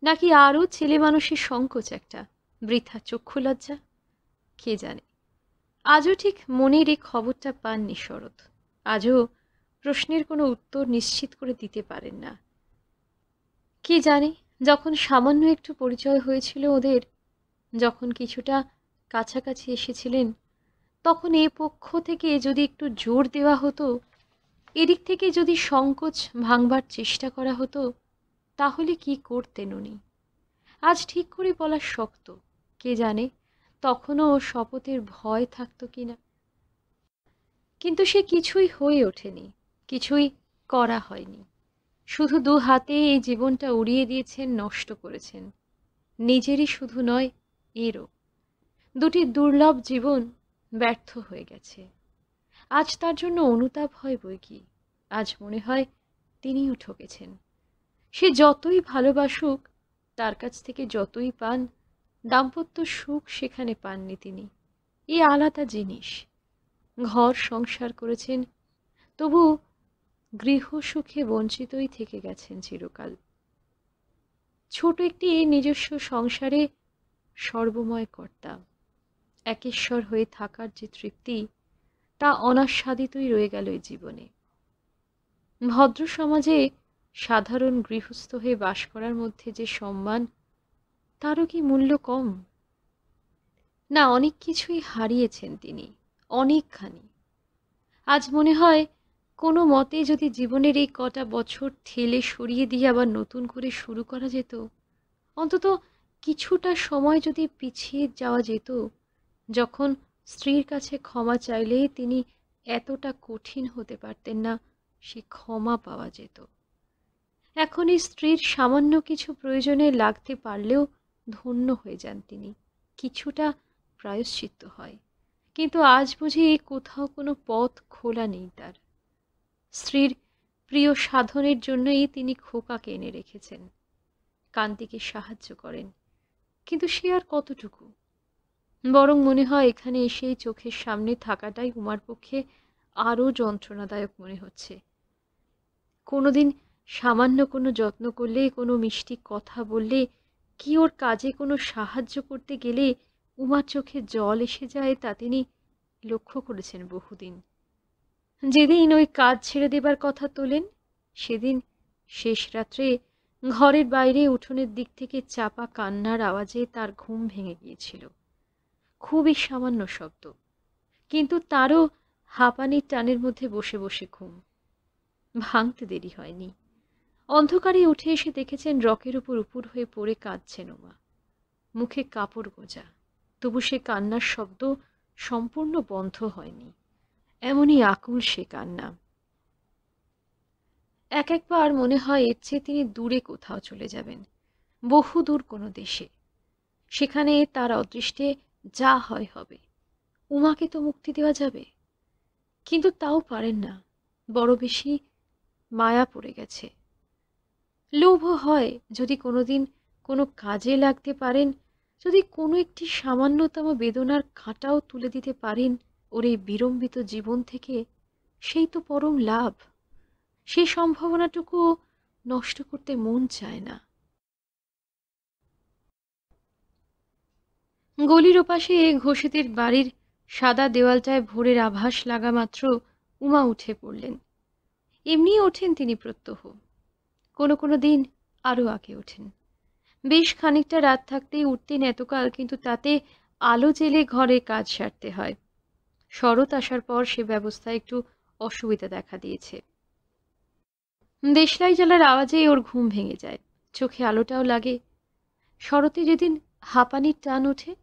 নাকি আরও ছেলে মানুষের সংকোচ একটা, বৃথা চক্ষু লজ্জা? কে জানে? আজও ঠিক মনের এই খবরটা পাননি শরৎ। আজও প্রশ্নের কোনো উত্তর নিশ্চিত করে দিতে পারেন না। কে জানে, যখন সামান্য একটু পরিচয় হয়েছিল ওদের, যখন কিছুটা কাছাকাছি এসেছিলেন, তখন এ পক্ষ থেকে যদি একটু জোর দেওয়া হতো, এদিক থেকে যদি সংকোচ ভাঙবার চেষ্টা করা হতো, তাহলে কি করতেন উনি? আজ ঠিক করে বলা শক্ত, কে জানে তখনও শপথের ভয় থাকতো কিনা? কিন্তু সে কিছুই হয়ে ওঠেনি, কিছুই করা হয়নি। শুধু দু হাতে এই জীবনটা উড়িয়ে দিয়েছেন, নষ্ট করেছেন। নিজেরই শুধু নয়, এরও। দুটি দুর্লভ জীবন ব্যর্থ হয়ে গেছে। আজ তার জন্য অনুতাপ হয় বই কি? আজ মনে হয় তিনিও ঠকেছেন। সে যতই ভালোবাসুক, তার কাছ থেকে যতই পান দাম্পত্য সুখ সেখানে পাননি তিনি। এ আলাদা জিনিস। ঘর সংসার করেছেন, তবু গৃহ সুখে বঞ্চিতই থেকে গেছেন চিরকাল। ছোট একটি নিজস্ব সংসারে সর্বময় কর্তা, একেশ্বর হয়ে থাকার যে তৃপ্তি, তা অনাস্বাদিতই রয়ে গেল এই জীবনে। ভদ্র সমাজে সাধারণ গৃহস্থ হয়ে বাস করার মধ্যে যে সম্মান তারও কি মূল্য কম? না, অনেক কিছুই হারিয়েছেন তিনি, অনেকখানি। আজ মনে হয় কোনো মতে যদি জীবনের এই কটা বছর ঠেলে সরিয়ে দিয়ে আবার নতুন করে শুরু করা যেত, অন্তত কিছুটা সময় যদি পিছিয়ে যাওয়া যেত, যখন স্ত্রীর কাছে ক্ষমা চাইলে তিনি এতটা কঠিন হতে পারতেন না, সে ক্ষমা পাওয়া যেত। এখন এই স্ত্রীর সামান্য কিছু প্রয়োজনে লাগতে পারলেও ধন্য হয়ে যান তিনি। কিছুটা প্রায়শ্চিত্ত হয়। কিন্তু আজ বুঝি কোথাও কোনো পথ খোলা নেই তার। স্ত্রীর প্রিয় সাধনের জন্যই তিনি খোকাকে এনে রেখেছেন। কান্তিকে সাহায্য করেন। কিন্তু সে আর কতটুকু? বরং মনে হয় এখানে এসেই চোখের সামনে থাকাটাই উমার পক্ষে আরও যন্ত্রণাদায়ক মনে হচ্ছে। কোনোদিন সামান্য কোনো যত্ন করলে, কোনো মিষ্টি কথা বললে কি ওর কাজে কোনো সাহায্য করতে গেলে উমার চোখে জল এসে যায় তা তিনি লক্ষ্য করেছেন বহুদিন। যেদিন ওই কাজ ছেড়ে দেবার কথা তোলেন, সেদিন শেষ রাত্রে ঘরের বাইরে উঠোনের দিক থেকে চাপা কান্নার আওয়াজে তার ঘুম ভেঙে গিয়েছিল। খুবই সামান্য শব্দ, কিন্তু তারও হাঁপানির টানের মধ্যে বসে বসে ঘুম। ভাঙতে দেরি হয়নি। অন্ধকারে উঠে এসে দেখেছেন রকের উপর উপর হয়ে পড়ে কাঁদছেন ওমা মুখে কাপড় গোজা। তবু সে কান্নার শব্দ সম্পূর্ণ বন্ধ হয়নি। এমনই আকুল সে কান্না। এক একবার মনে হয় এর চেয়ে তিনি দূরে কোথাও চলে যাবেন, বহু দূর কোনো দেশে। সেখানে তার অদৃষ্টে যা হয় হবে। উমাকে তো মুক্তি দেওয়া যাবে। কিন্তু তাও পারেন না। বড় বেশি মায়া পড়ে গেছে। লোভ হয়। যদি কোনোদিন কোনো কাজে লাগতে পারেন, যদি কোনো একটি সামান্যতম বেদনার কাঁটাও তুলে দিতে পারেন ওর এই বিড়ম্বিত জীবন থেকে, সেই তো পরম লাভ। সেই সম্ভাবনাটুকু নষ্ট করতে মন চায় না। গলির ওপাশে ঘোষিতের বাড়ির সাদা দেওয়ালটায় ভোরের আভাস লাগা মাত্র উমা উঠে পড়লেন। এমনি ওঠেন তিনি প্রত্যহ। কোনো কোনো দিন আরও আগে ওঠেন। বেশ খানিকটা রাত থাকতেই উঠতেন এতকাল, কিন্তু তাতে আলো জেলে ঘরে কাজ সারতে হয়। শরৎ আসার পর সে ব্যবস্থা একটু অসুবিধা দেখা দিয়েছে। দেশলাই জ্বালার আওয়াজেই ওর ঘুম ভেঙে যায়। চোখে আলোটাও লাগে। শরতে যেদিন হাঁপানির টান ওঠে,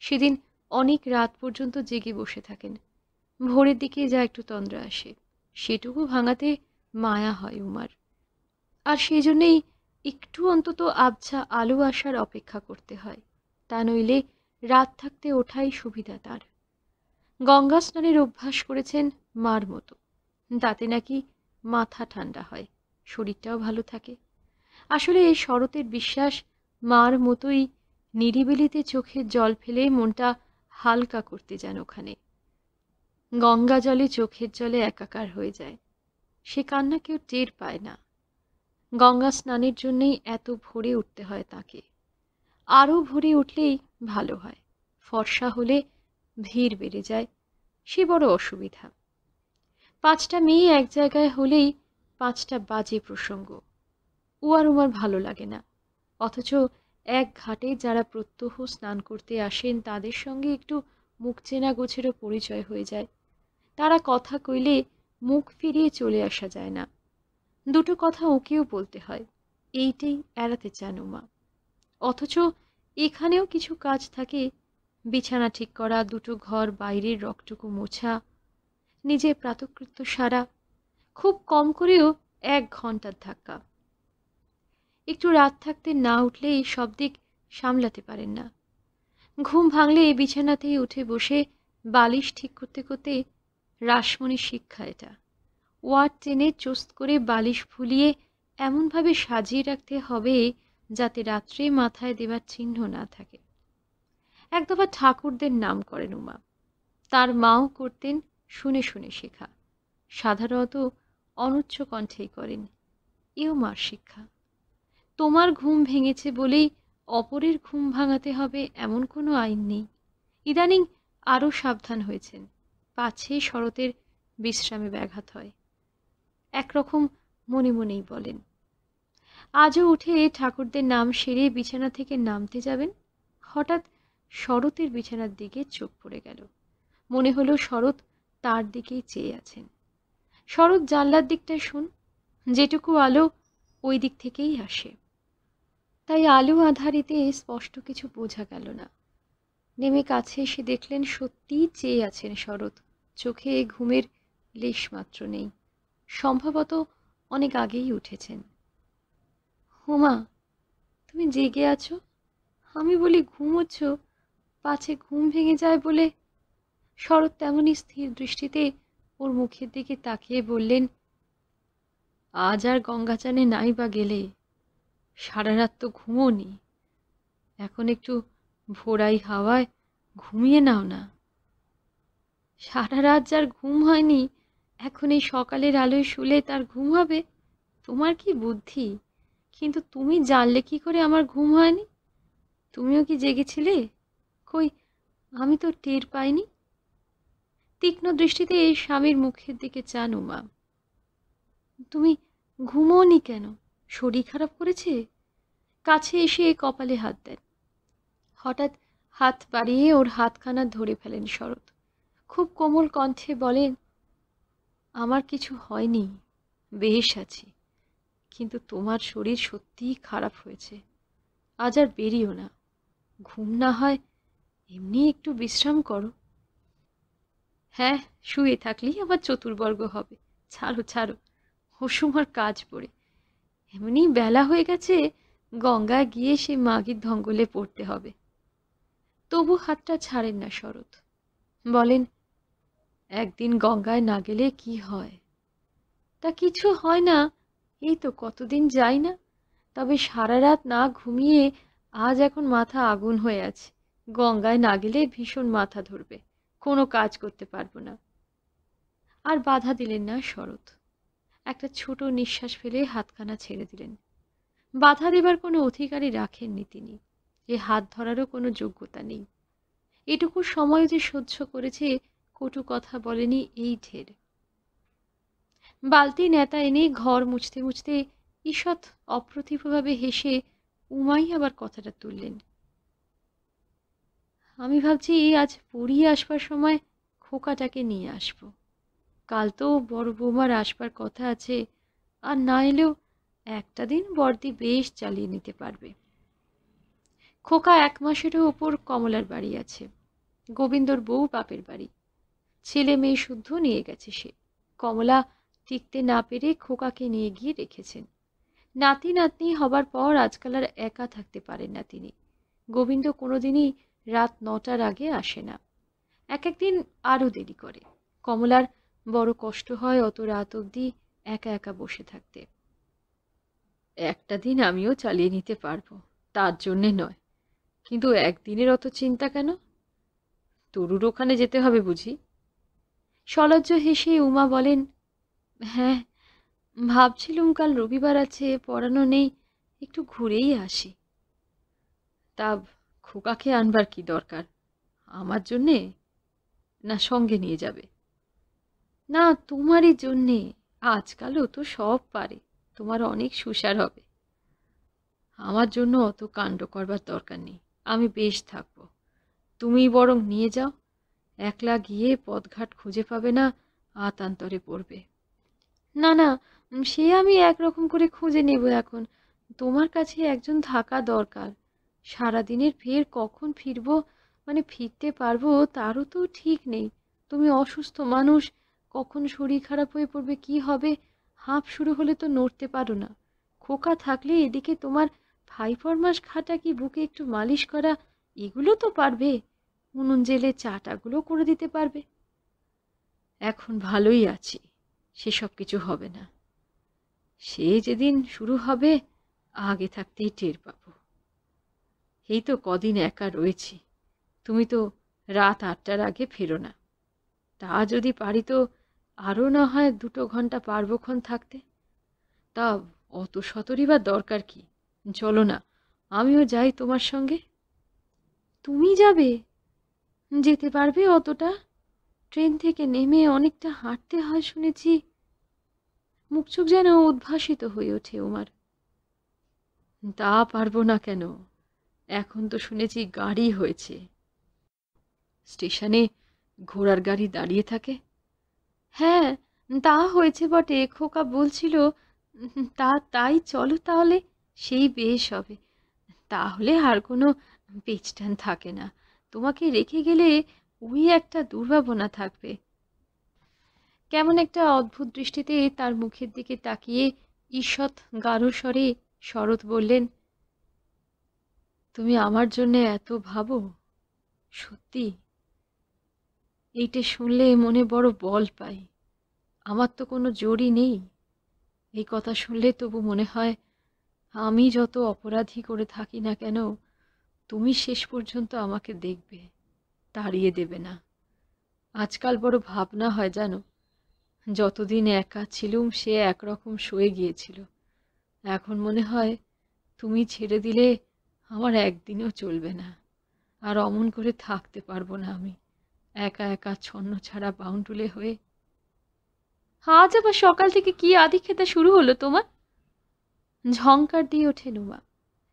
সেদিন অনেক রাত পর্যন্ত জেগে বসে থাকেন। ভোরের দিকে যা একটু তন্দ্রা আসে, সেটুকু ভাঙাতে মায়া হয় উমার। আর সেই জন্যেই একটু অন্তত আবছা আলো আসার অপেক্ষা করতে হয়, তা নইলে রাত থাকতে ওঠাই সুবিধা তার। গঙ্গা স্নানের অভ্যাস করেছেন মার মতো, তাতে নাকি মাথা ঠান্ডা হয়, শরীরটাও ভালো থাকে। আসলে এই শরতের বিশ্বাস মার মতোই নিরিবিলিতে চোখের জল ফেলে মনটা হালকা করতে যান ওখানে। গঙ্গা জলে চোখের জলে একাকার হয়ে যায়, সে কান্না কেউ টের পায় না। গঙ্গা স্নানের জন্যেই এত ভোরে উঠতে হয় তাকে। আরও ভোরে উঠলেই ভালো হয়। ফর্সা হলে ভিড় বেড়ে যায়, সে বড় অসুবিধা। পাঁচটা মেয়ে এক জায়গায় হলেই পাঁচটা বাজে প্রসঙ্গ। ও আর উমার ভালো লাগে না। অথচ এক ঘাটে যারা প্রত্যহ স্নান করতে আসেন তাদের সঙ্গে একটু মুখ চেনা গোছেরও পরিচয় হয়ে যায়। তারা কথা কইলে মুখ ফিরিয়ে চলে আসা যায় না। দুটো কথা ওকেও বলতে হয়। এইটাই এড়াতে চান উমা। অথচ এখানেও কিছু কাজ থাকে। বিছানা ঠিক করা, দুটো ঘর, বাইরের রকটুকু মোছা, নিজের প্রাতকৃত্য সারা, খুব কম করেও এক ঘণ্টার ধাক্কা। একটু রাত থাকতে না উঠলে এই সব দিক সামলাতে পারেন না। ঘুম ভাঙলে এই বিছানাতেই উঠে বসে বালিশ ঠিক করতে করতে রাসমণির শিক্ষা এটা। ওয়ার টেনে চুস্ত করে বালিশ ফুলিয়ে এমনভাবে সাজিয়ে রাখতে হবে যাতে রাত্রে মাথায় দেবার চিহ্ন না থাকে। একদফা ঠাকুরদের নাম করেন উমা। তার মাও করতেন শুনে শুনে শেখা। সাধারণত অনুচ্চ কণ্ঠেই করেন, এও মার শিক্ষা। তোমার ঘুম ভেঙেছে বলেই অপরের ঘুম ভাঙাতে হবে এমন কোনো আইন নেই। ইদানিং আরও সাবধান হয়েছেন। পাছে শরতের বিশ্রামে ব্যাঘাত হয়। একরকম মনে মনেই বলেন। আজও উঠে ঠাকুরদের নাম সেরে বিছানা থেকে নামতে যাবেন। হঠাৎ শরতের বিছানার দিকে চোখ পড়ে গেল। মনে হলো শরৎ তার দিকেই চেয়ে আছেন। শরৎ জানলার দিকটায় শুন, যেটুকু আলো ওই দিক থেকেই আসে। তাই আলো আধারিতে স্পষ্ট কিছু বোঝা গেল না। নেমে কাছে এসে দেখলেন সত্যিই চেয়ে আছেন শরৎ, চোখে ঘুমের লেশ মাত্র নেই। সম্ভবত অনেক আগেই উঠেছেন। হুমা, তুমি জেগে আছো? আমি বলি ঘুমোচ্ছ, পাছে ঘুম ভেঙে যায় বলে শরৎ তেমনই স্থির দৃষ্টিতে ওর মুখের দিকে তাকিয়ে বললেন, আজ আর গঙ্গাচানে নাই বা গেলে, সারা রাত তো ঘুমোনি। এখন একটু ভোরাই হাওয়ায় ঘুমিয়ে নাও না। সারা রাত যার ঘুম হয়নি এখন এই সকালের আলোয় শুলে তার ঘুম হবে? তোমার কি বুদ্ধি? কিন্তু তুমি জানলে কি করে আমার ঘুম হয়নি? তুমিও কি জেগেছিলে? কই, আমি তো টের পাইনি। তীক্ষ্ণ দৃষ্টিতে এই স্বামীর মুখের দিকে চান উমা। তুমি ঘুমোনি কেন? শরীর খারাপ করেছে? কাছে এসে কপালে হাত দেন। হঠাৎ হাত বাড়িয়ে ওর হাতখানা ধরে ফেলেন শরৎ। খুব কোমল কণ্ঠে বলেন আমার কিছু হয়নি, বেশ আছি। কিন্তু তোমার শরীর সত্যিই খারাপ হয়েছে। আজ আর বেরিও না। ঘুম না হয়, এমনি একটু বিশ্রাম করো। হ্যাঁ শুয়ে থাকলেই আবার চতুর্বর্গ হবে। ছাড়ো ছাড়ো হসুমার কাজ পড়ে। এমনি বেলা হয়ে গেছে, গঙ্গায় গিয়ে সে মাগির ধঙ্গলে পড়তে হবে। তবু হাতটা ছাড়েন না শরৎ। বলেন একদিন গঙ্গায় না গেলে কি হয়? তা কিছু হয় না। এই তো কতদিন যাই না। তবে সারা রাত না ঘুমিয়ে আজ এখন মাথা আগুন হয়ে আছে। গঙ্গায় না গেলে ভীষণ মাথা ধরবে। কোনো কাজ করতে পারব না। আর বাধা দিলেন না শরৎ। একটা ছোট নিঃশ্বাস ফেলে হাতখানা ছেড়ে দিলেন। বাধা দেবার কোনো অধিকারই রাখেননি তিনি। এ হাত ধরারও কোনো যোগ্যতা নেই। এটুকু সময় যে সহ্য করেছে কটু কথা বলেনি এই ঢের। বালতি নেতা এনে ঘর মুছতে মুছতে ঈষৎ অপ্রতিভভাবে হেসে উমাই আবার কথাটা তুললেন। আমি ভাবছি আজ পড়িয়ে আসবার সময় খোকাটাকে নিয়ে আসব। কাল তো বড় বৌমার আসবার কথা আছে, আর না এলেও একটা দিন বর্দি বেশ চালিয়ে নিতে পারবে। খোকা এক মাসেরও ওপর কমলার বাড়ি আছে, গোবিন্দর বউ বাপের বাড়ি। ছেলে মেয়ে শুদ্ধ নিয়ে গেছে সে। কমলা টিকতে না পেরে খোকাকে নিয়ে গিয়ে রেখেছেন। নাতি নাতনি হবার পর আজকাল আর একা থাকতে পারেন না তিনি। গোবিন্দ কোনোদিনই রাত নটার আগে আসে না। এক একদিন আরও দেরি করে। কমলার বড় কষ্ট হয় অত রাত অবধি একা একা বসে থাকতে। একটা দিন আমিও চালিয়ে নিতে পারব, তার জন্যে নয়। কিন্তু একদিনের অত চিন্তা কেন? তরুর ওখানে যেতে হবে বুঝি? সলজ্জ হেসে উমা বলেন হ্যাঁ ভাবছিলুম কাল রবিবার আছে, পড়ানো নেই, একটু ঘুরেই আসি। তা খোকাকে আনবার কি দরকার? আমার জন্যে? না সঙ্গে নিয়ে যাবে? না, তোমারই জন্যে। আজকালও তো সব পারে, তোমার অনেক সুসার হবে। আমার জন্য অত কাণ্ড করবার দরকার নেই, আমি বেশ থাকব। তুমি বরং নিয়ে যাও। একলা গিয়ে পথঘাট খুঁজে পাবে না, আতান্তরে পড়বে। না না সে আমি একরকম করে খুঁজে নেব এখন। তোমার কাছে একজন থাকা দরকার। সারাদিনের ফের কখন ফিরবো মানে ফিরতে পারব তারও তো ঠিক নেই। তুমি অসুস্থ মানুষ, কখন শরীর খারাপ হয়ে পড়বে, কি হবে? হাঁপ শুরু হলে তো নড়তে পারো না। খোকা থাকলে এদিকে তোমার ফাই ফরমাস খাটা কি বুকে একটু মালিশ করা, এগুলো তো পারবে। উনুন জেলে চাটাগুলো করে দিতে পারবে। এখন ভালোই আছি, সেসব কিছু হবে না। সে যেদিন শুরু হবে, আগে থাকতেই টের পাবো। এই তো কদিন একা রয়েছি, তুমি তো রাত আটটার আগে ফেরো না। তা যদি পারি তো আরও না হয় দুটো ঘণ্টা পারবক্ষণ থাকতে। তা অত সতরই বা দরকার কি? চলো না, আমিও যাই তোমার সঙ্গে। তুমি যাবে? যেতে পারবে অতটা? ট্রেন থেকে নেমে অনেকটা হাঁটতে হয় শুনেছি। মুখচুক যেন উদ্ভাসিত হয়ে ওঠে উমার। তা পারব না কেন? এখন তো শুনেছি গাড়ি হয়েছে। স্টেশনে ঘোড়ার গাড়ি দাঁড়িয়ে থাকে। হ্যাঁ তা হয়েছে বটে, খোকা বলছিল। তা তাই চলো তাহলে, সেই বেশ হবে। তাহলে আর কোনো পেচটান থাকে না। তোমাকে রেখে গেলে ওই একটা দুর্ভাবনা থাকবে। কেমন একটা অদ্ভুত দৃষ্টিতে তার মুখের দিকে তাকিয়ে ঈষৎ গাঢ় স্বরে শরৎ বললেন, তুমি আমার জন্য এত ভাবো? সত্যি? এইটা শুনলে মনে বড় বল পাই। আমার তো কোনো জোরই নেই। এই কথা শুনলে তবু মনে হয় আমি যত অপরাধী করে থাকি না কেন তুমি শেষ পর্যন্ত আমাকে দেখবে, তাড়িয়ে দেবে না। আজকাল বড় ভাবনা হয় জানো, যতদিন একা ছিলুম সে একরকম সয়ে গিয়েছিল। এখন মনে হয় তুমি ছেড়ে দিলে আমার একদিনও চলবে না, আর অমন করে থাকতে পারব না আমি, একা একা ছন্ন ছাড়া বাউন্ডুলে হয়ে। আজ আবার সকাল থেকে কি আদি খেতে শুরু হলো তোমার? ঝংকার দিয়ে ওঠে নুমা।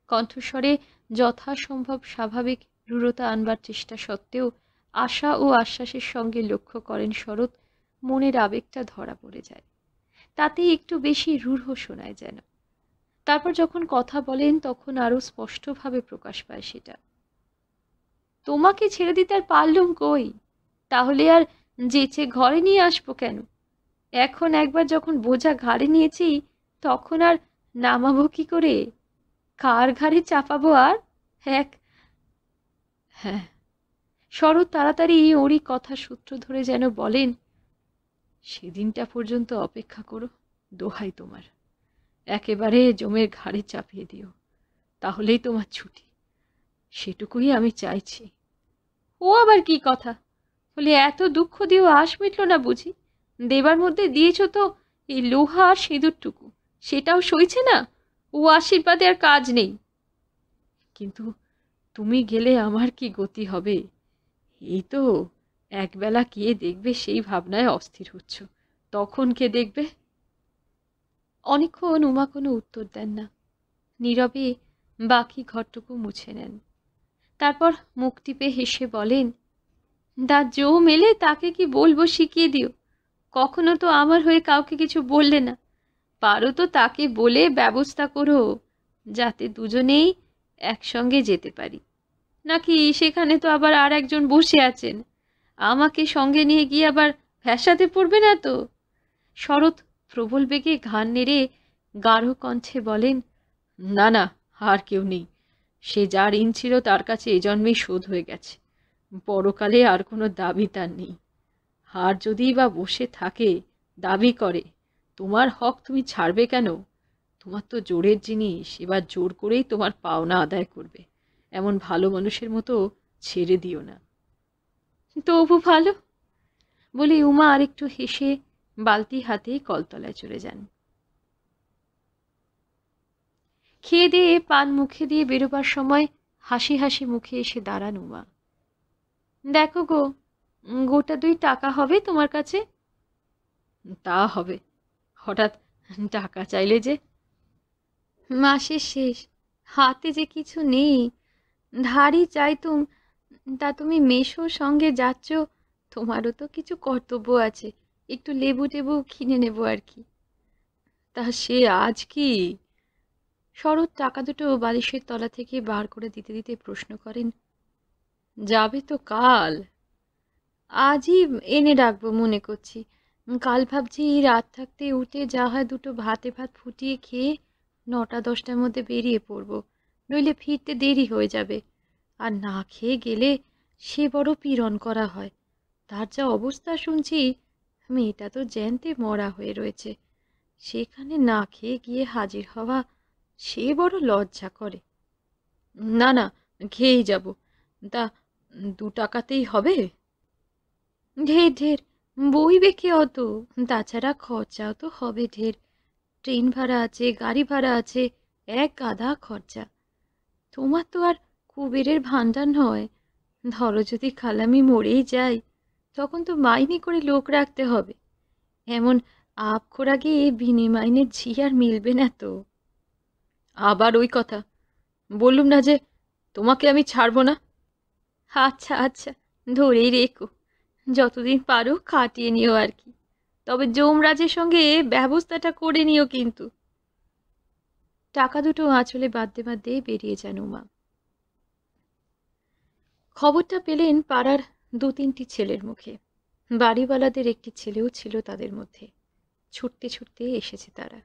কণ্ঠস্বরে যথাসম্ভব স্বাভাবিক রূঢ়তা আনবার চেষ্টা সত্ত্বেও আশা ও আশ্বাসের সঙ্গে লক্ষ্য করেন শরৎ, মনের আবেগটা ধরা পড়ে যায়। তাতেই একটু বেশি রূঢ় শোনায় যেন। তারপর যখন কথা বলেন, তখন আরও স্পষ্টভাবে প্রকাশ পায় সেটা। তোমাকে ছেড়ে দিতে আর পারলুম কই? তাহলে আর যেচে ঘরে নিয়ে আসব কেন? এখন একবার যখন বোঝা ঘাড়ে নিয়েছি, তখন আর নামাবো কি করে? কার ঘাড়ে চাপাবো আর? এক হ্যাঁ। শরৎ তাড়াতাড়ি ওরই কথা সূত্র ধরে যেন বলেন, সেদিনটা পর্যন্ত অপেক্ষা করো, দোহাই তোমার। একেবারে জমের ঘাড়ে চাপিয়ে দিও, তাহলেই তোমার ছুটি। সেটুকুই আমি চাইছি। ও আবার কি কথা? বলে, এত দুঃখ দিয়েও আশ মিটল না বুঝি। দেবার মধ্যে দিয়েছ তো এই লোহা আর সিঁদুরটুকু, সেটাও সইছে না? ও আশীর্বাদে আর কাজ নেই। কিন্তু তুমি গেলে আমার কি গতি হবে? এই তো একবেলা কে দেখবে সেই ভাবনায় অস্থির হচ্ছ। তখন কে দেখবে? অনেকক্ষণ উমা কোনো উত্তর দেন না। নীরবে বাকি ঘরটুকু মুছে নেন। তারপর মুখ টিপে হেসে বলেন, দা জো মেলে তাকে কি বলব শিখিয়ে দিও। কখনো তো আমার হয়ে কাউকে কিছু বললে না। পারো তো তাকে বলে ব্যবস্থা করো, যাতে দুজনেই একসঙ্গে যেতে পারি। নাকি সেখানে তো আবার আর একজন বসে আছেন, আমাকে সঙ্গে নিয়ে গিয়ে আবার ভ্যাসাতে পড়বে না তো? শরৎ প্রবল বেগে ঘাড় নেড়ে গাঢ় কণ্ঠে বলেন, না না, আর কেউ নেই। সে যার ঋণ ছিল তার কাছে এ জন্মেই শোধ হয়ে গেছে। পরকালে আর কোনো দাবি তার নেই। আর যদি বা বসে থাকে, দাবি করে তোমার হক তুমি ছাড়বে কেন?
তোমার তো জোরের জিনিস, এবার জোর করেই তোমার পাওনা আদায় করবে। এমন ভালো মানুষের মতো ছেড়ে দিও না।
তবু ভালো, বলে উমা আরেকটু হেসে বালতি হাতে কলতলায় চলে যান। খেয়ে দিয়ে পান মুখে দিয়ে বেরোবার সময় হাসি হাসি মুখে এসে দাঁড়ান উমা। দেখো গো, গোটা দুই টাকা হবে তোমার কাছে?
তা হবে। হঠাৎ টাকা চাইলে যে?
মাসের শেষ, হাতে যে কিছু নেই, ধারই চাইতুম তা তুমি মেশোর সঙ্গে যাচ্ছ, তোমারও তো কিছু কর্তব্য আছে, একটু লেবু টেবু কিনে নেব আর কি। তা সে আজ কি? শরৎ টাকা দুটো বালিশের তলা থেকে বার করে দিতে দিতে প্রশ্ন করেন, যাবে তো কাল। আজই এনে রাখব মনে করছি কাল ভাবছি রাত থাকতে উঠে যা হয় দুটো ভাতে ভাত ফুটিয়ে খেয়ে নটা, দশটার মধ্যে বেরিয়ে পড়ব। নইলে ফিরতে দেরি হয়ে যাবে। আর না খেয়ে গেলে সে বড় পীড়ন করা হয়। তার যা অবস্থা শুনছি, মেয়েটা তো জ্যান্তে মরা হয়ে রয়েছে। সেখানে না খেয়ে গিয়ে হাজির হওয়া সে বড় লজ্জা করে। না না, খেয়েই যাব। তা দু টাকাতেই হবে? ঢের ঢের। বইবে কে অত। তাছাড়া খরচাও তো হবে ঢের। ট্রেন ভাড়া আছে, গাড়ি ভাড়া আছে, এক গাদা খরচা। তোমার তো আর কুবেরের ভাণ্ডার নয়। ধরো যদি খালামি মরেই যাই তখন তো মাইনে করে লোক রাখতে হবে। এমন আপ খোরা গিয়ে বিনে মাইনের ঝি আর মিলবে না তো।
আবার ওই কথা। বললুম না যে, তোমাকে আমি ছাড়বো না।
আচ্ছা আচ্ছা ধরেই রেখো। যতদিন পারো কাটিয়ে নিও আর কি। তবে যমরাজের সঙ্গে ব্যবস্থাটা করে নিও কিন্তু। টাকা দুটো আঁচলে বাঁধতে বাঁধতে বেরিয়ে যান উমা খবরটা পেলেন পাড়ার দু তিনটি ছেলের মুখে। বাড়িওয়ালাদের একটি ছেলেও ছিল তাদের মধ্যে। ছুটতে ছুটতে এসেছে তারা।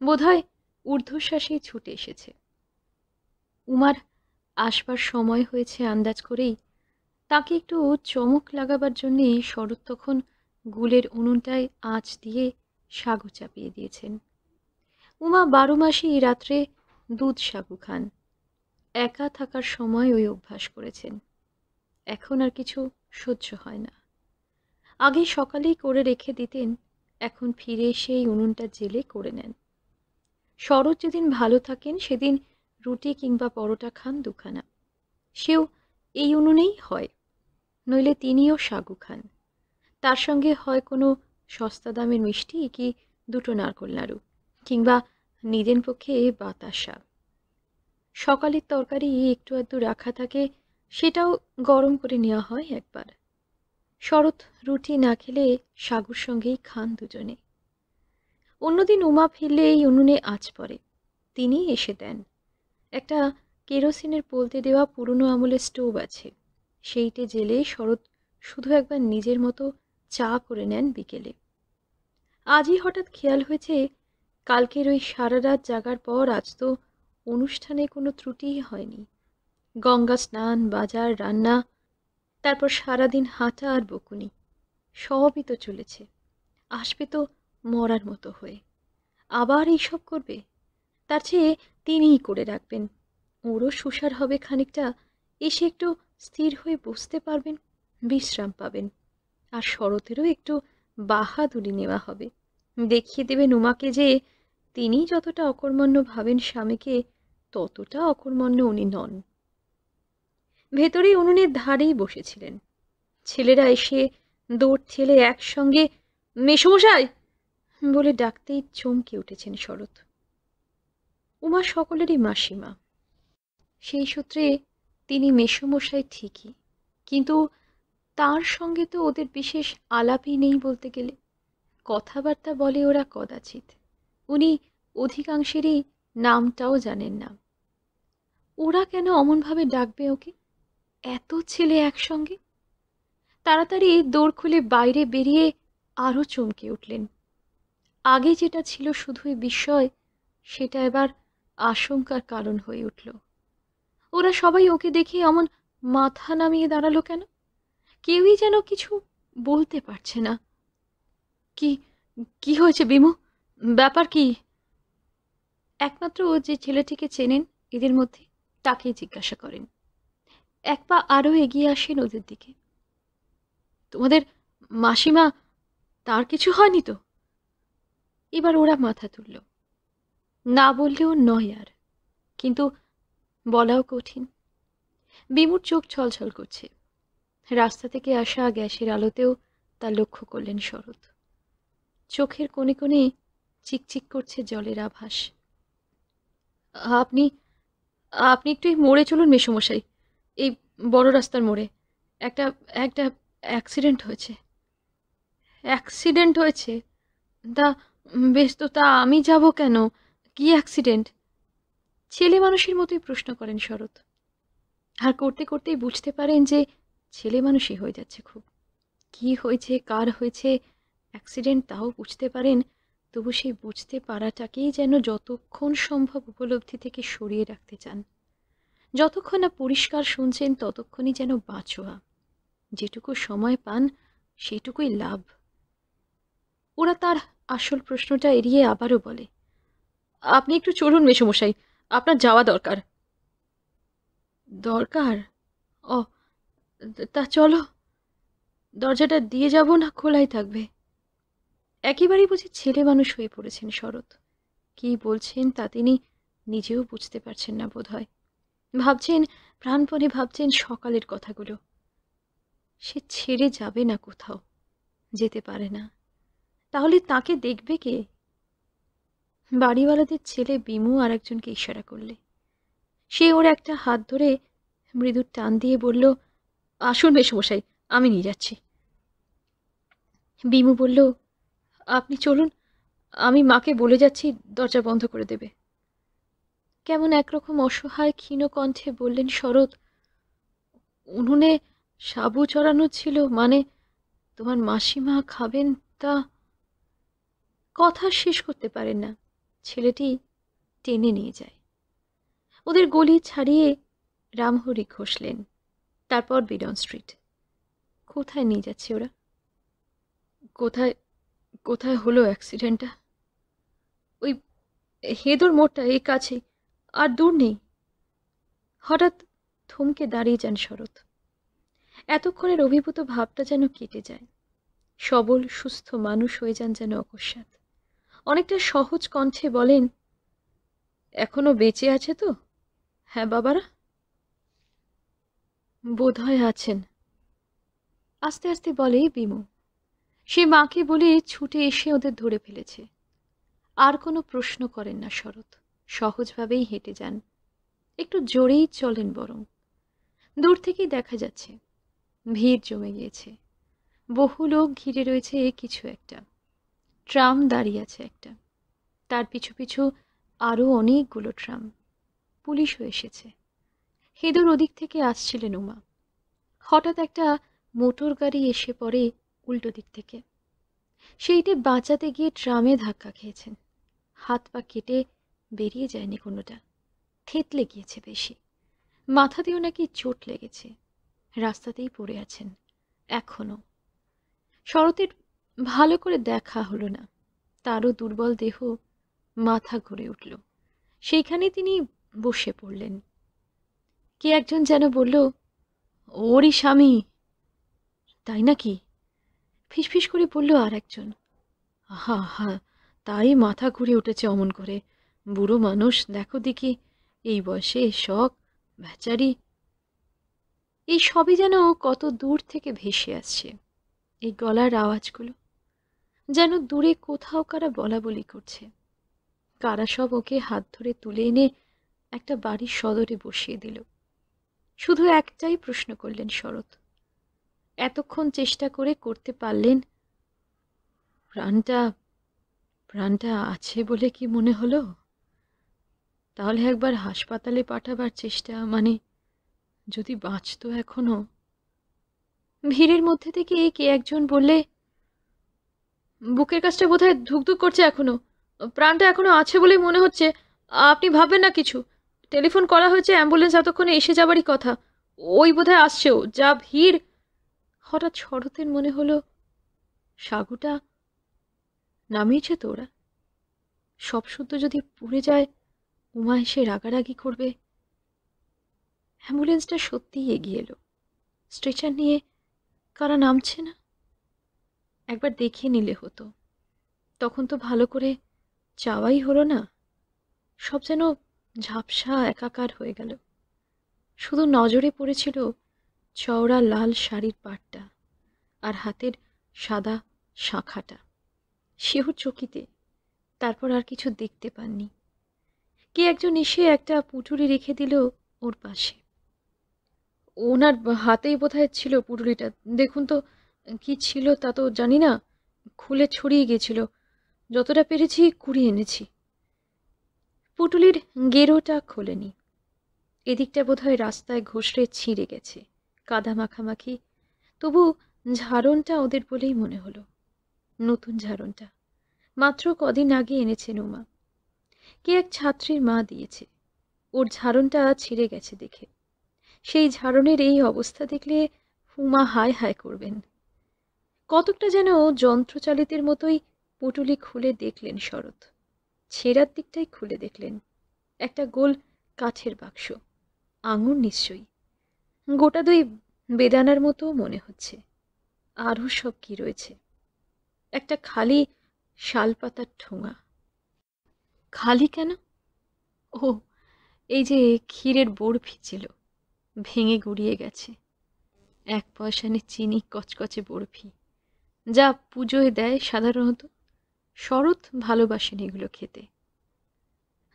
বোধহয় ঊর্ধ্বশ্বাসেই ছুটে এসেছে। উমার আসবার সময় হয়েছে আন্দাজ করেই তাকে একটু চমক লাগাবার জন্যে শরৎ তখন গুলের উনুনটায় আঁচ দিয়ে সাগু চাপিয়ে দিয়েছেন। উমা বারো মাসেই রাত্রে দুধ সাগু খান। একা থাকার সময় ওই অভ্যাস করেছেন। এখন আর কিছু সহ্য হয় না। আগে সকালেই করে রেখে দিতেন, এখন ফিরে এসে এই উনুনটা জেলে করে নেন। শরৎ যেদিন ভালো থাকেন, সেদিন রুটি কিংবা পরোটা খান দুখানা। সেও এই উনুনেই হয়, নইলে তিনিও সাগু খান। তার সঙ্গে হয় কোনো সস্তা দামের মিষ্টি কি দুটো নারকোল নাড়ু, কিংবা নিজের পক্ষে বাতাসা। সকালের তরকারি একটু আধটু রাখা থাকে, সেটাও গরম করে নেওয়া হয় একবার। শরৎ রুটি না খেলে সাগুর সঙ্গেই খান দুজনে। অন্যদিন উমা ফিরলে এই উনুনে আঁচ পড়ে। তিনি এসে দেন। একটা কেরোসিনের পলতে দেওয়া পুরনো আমলের স্টোভ আছে। সেইটে জেলে শরৎ শুধু একবার নিজের মতো চা করে নেন বিকেলে। আজই হঠাৎ খেয়াল হয়েছে, কালকের ওই সারা রাত জাগার পর আজ তো অনুষ্ঠানে কোনো ত্রুটিই হয়নি। গঙ্গা স্নান, বাজার, রান্না, তারপর সারাদিন হাঁটা আর বকুনি, সবই তো চলেছে। আসবে তো মরার মতো হয়ে। আবার এইসব করবে? তার চেয়ে তিনিই করে রাখবেন। ওরও সুসার হবে খানিকটা, এসে একটু স্থির হয়ে বসতে পারবেন, বিশ্রাম পাবেন। আর শরতেরও একটু বাহাদুরি নেওয়া হবে। দেখিয়ে দেবেন উমাকে যে তিনি যতটা অকর্মণ্য ভাবেন স্বামীকে, ততটা অকর্মণ্য উনি নন। ভেতরেই উনুনের ধারেই বসেছিলেন। ছেলেরা এসে দৌড় ঠেলে একসঙ্গে, মেসমশাই! বলে ডাকতেই চমকে উঠেছেন শরৎ। উমা সকলেরই মাসিমা। সেই সূত্রে তিনি মেসমশাই ঠিকই। কিন্তু তার সঙ্গে তো ওদের বিশেষ আলাপই নেই বলতে গেলে। কথাবার্তা বলে ওরা কদাচিৎ। উনি অধিকাংশেরই নামটাও জানেন না। ওরা কেন অমনভাবে ডাকবে ওকে? এত ছেলে একসঙ্গে? তাড়াতাড়ি দৌড় খুলে বাইরে বেরিয়ে আরও চমকে উঠলেন। আগে যেটা ছিল শুধুই বিস্ময়, সেটা এবার আশঙ্কার কারণ হয়ে উঠল। ওরা সবাই ওকে দেখে এমন মাথা নামিয়ে দাঁড়াল কেন? কেউই যেন কিছু বলতে পারছে না। কি কি হয়েছে বিমু? ব্যাপার কি? একমাত্র ও যে ছেলেটিকে চেনেন, এদের মধ্যে তাকেই জিজ্ঞাসা করেন। এক পা আরও এগিয়ে আসেন ওদের দিকে। তোমাদের মাসিমা, তার কিছু হয়নি তো? এবার ওরা মাথা তুলল। না বললেও নয় আর। কিন্তু বলাও কঠিন। বিমুর চোখ ছলছল করছে। রাস্তা থেকে আসা গ্যাসের আলোতেও তা লক্ষ্য করলেন শরৎ। চোখের কোণে কোণে চিকচিক করছে জলের আভাস। আপনি আপনি একটু এই মোড়ে চলুন মেসমশাই। এই বড় রাস্তার মোড়ে। একটা একটা অ্যাক্সিডেন্ট হয়েছে। অ্যাক্সিডেন্ট হয়েছে? তা, বেশ তো তা আমি যাব কেন? কি অ্যাক্সিডেন্ট? ছেলে মানুষের মতোই প্রশ্ন করেন শরৎ। আর করতে করতেই বুঝতে পারেন যে ছেলে মানুষই হয়ে যাচ্ছে খুব। কি হয়েছে, কার হয়েছে অ্যাক্সিডেন্ট তাও বুঝতে পারেন, তবু সেই বুঝতে পারাটাকেই যেন যতক্ষণ সম্ভব উপলব্ধি থেকে সরিয়ে রাখতে চান। যতক্ষণ না পরিষ্কার শুনছেন, ততক্ষণই যেন বাঁচোয়া। যেটুকু সময় পান, সেটুকুই লাভ। ওরা তার আসল প্রশ্নটা এড়িয়ে আবারও বলে, আপনি একটু চলুন মেসমশাই আপনার যাওয়া দরকার। দরকার? ও, তা চলো। দরজাটা দিয়ে যাব না খোলাই থাকবে? একেবারেই বুঝি ছেলে মানুষ হয়ে পড়েছেন শরৎ। কি বলছেন তা তিনি নিজেও বুঝতে পারছেন না বোধ হয় ভাবছেন, প্রাণপণে ভাবছেন সকালের কথাগুলো। সে ছেড়ে যাবে না কোথাও, যেতে পারে না। তাহলে তাকে দেখবে কে? বাড়িওয়ালাদের ছেলে বিমু আর একজনকে ইশারা করলে। সে ওর একটা হাত ধরে মৃদুর টান দিয়ে বলল, আসুন মেসমশাই আমি নিয়ে যাচ্ছি। বিমু বলল, আপনি চলুন, আমি মাকে বলে যাচ্ছি, দরজা বন্ধ করে দেবে। কেমন একরকম অসহায় ক্ষীণ কণ্ঠে বললেন শরৎ, উনুনে সাবু চড়ানো ছিল মানে তোমার মাসিমা খাবেন তা কথা শেষ করতে পারেন না। ছেলেটি টেনে নিয়ে যায়। ওদের গলি ছাড়িয়ে রামহরি ঘষলেন, তারপর বিডন স্ট্রিট। কোথায় নিয়ে যাচ্ছে ওরা? কোথায় কোথায় হলো অ্যাক্সিডেন্টটা? ওই হেদর মোড়টা এই কাছে, আর দূর নেই। হঠাৎ থমকে দাঁড়িয়ে যান শরৎ। এতক্ষণের অভিভূত ভাবটা যেন কেটে যায়। সবল, সুস্থ মানুষ হয়ে যান যেন অকস্মাৎ। অনেকটা সহজ কণ্ঠে বলেন, এখনও বেঁচে আছে তো? হ্যাঁ বাবারা? বোধ হয় আছেন। আস্তে আস্তে বলে বিমু। সে মাকে বলে ছুটে এসে ওদের ধরে ফেলেছে। আর কোনো প্রশ্ন করেন না শরৎ। সহজভাবেই হেঁটে যান। একটু জোরেই চলেন বরং। দূর থেকেই দেখা যাচ্ছে। ভিড় জমে গিয়েছে। বহু লোক ঘিরে রয়েছে কিছু একটা। ট্রাম দাঁড়িয়ে আছে একটা। তার পিছু পিছু আরও অনেকগুলো ট্রাম। পুলিশও এসেছে। হেদুর ওদিক থেকে আসছিলেন উমা। হঠাৎ একটা মোটর গাড়ি এসে পড়ে উল্টো দিক থেকে। সেইটি বাঁচাতে গিয়ে ট্রামে ধাক্কা খেয়েছেন। হাত পা কেটে বেরিয়ে যায়নি কোনোটা। থেতলে গিয়েছে বেশি। মাথাতেও নাকি চোট লেগেছে। রাস্তাতেই পড়ে আছেন। এখনও শরতের ভালো করে দেখা হলো না। তারও দুর্বল দেহ মাথা ঘুরে উঠল। সেইখানে তিনি বসে পড়লেন। কে একজন যেন বলল, ওরই স্বামী। তাই নাকি? ফিসফিস করে বলল আর একজন হা হা তাই মাথা ঘুরে উঠেছে অমন করে। বুড়ো মানুষ, দেখো দেখি, এই বয়সে শখ, বেচারি। এই সবই যেন কত দূর থেকে ভেসে আসছে। এই গলার আওয়াজগুলো যেন দূরে কোথাও কারা বলা বলি করছে। কারা সব ওকে হাত ধরে তুলে এনে একটা বাড়ির সদরে বসিয়ে দিল। শুধু একটাই প্রশ্ন করলেন শরৎ। এতক্ষণ চেষ্টা করে করতে পারলেন? প্রাণটা প্রাণটা আছে বলে কি মনে হলো? তাহলে একবার হাসপাতালে পাঠাবার চেষ্টা মানে যদি বাঁচতো এখনও? ভিড়ের মধ্যে থেকে কে একজন বললে বুকের কাছটা বোধহয় ধুকধুক করছে এখনও প্রাণটা এখনও আছে বলেই মনে হচ্ছে। আপনি ভাববেন না কিছু। টেলিফোন করা হয়েছে, অ্যাম্বুলেন্স এতক্ষণে এসে যাবারই কথা। ওই বোধহয় আসছেও, যা ভিড়। হঠাৎ শরতের মনে হলো, সাগুটা নামিয়েছে তো ওরা সব শুদ্ধ যদি পুড়ে যায়, উমা এসে রাগারাগি করবে। অ্যাম্বুলেন্সটা সত্যিই এগিয়ে এলো। স্ট্রেচার নিয়ে কারা নামছে না? একবার দেখিয়ে নিলে হতো। তখন তো ভালো করে চাওয়াই হলো না। সব যেন ঝাপসা একাকার হয়ে গেল। শুধু নজরে পড়েছিল চওড়া লাল শাড়ির পাটটা আর হাতের সাদা শাঁখাটা। সেও চকিতে। তারপর আর কিছু দেখতে পাননি। কে একজন এসে একটা পুটুলি রেখে দিল ওর পাশে। ওনার হাতেই বোধহয় ছিল পুটুলিটা। দেখুন তো কি ছিল তা তো জানি না। খুলে ছড়িয়ে গিয়েছিল। যতটা পেরেছি কুড়িয়ে এনেছি। পুটুলির গেরোটা খোলেনি। এদিকটা বোধহয় রাস্তায় ঘষড়ে ছিঁড়ে গেছে, কাদা মাখামাখি। তবু ঝাড়নটা ওদের বলেই মনে হলো। নতুন ঝাড়নটা। মাত্র কদিন আগে এনেছেন উমা কে এক ছাত্রীর মা দিয়েছে। ওর ঝাড়নটা ছিঁড়ে গেছে দেখে। সেই ঝাড়নের এই অবস্থা দেখলে উমা হায় হায় করবেন। কতকটা যেন যন্ত্রচালিতের মতোই পুটুলি খুলে দেখলেন শরৎ। ছেঁড়ার দিকটাই খুলে দেখলেন। একটা গোল কাঠের বাক্স। আঙুর নিশ্চয়ই। গোটা দুই বেদানার মতো মনে হচ্ছে। আরও সব কি রয়েছে? একটা খালি শালপাতার ঠোঙা। খালি কেন? ও, এই যে ক্ষীরের বরফি ছিল ভেঙে গুড়িয়ে গেছে। এক পয়সানে চিনি কচকচে বরফি। যা পুজোয় দেয় সাধারণত। শরৎ ভালোবাসেন এগুলো খেতে।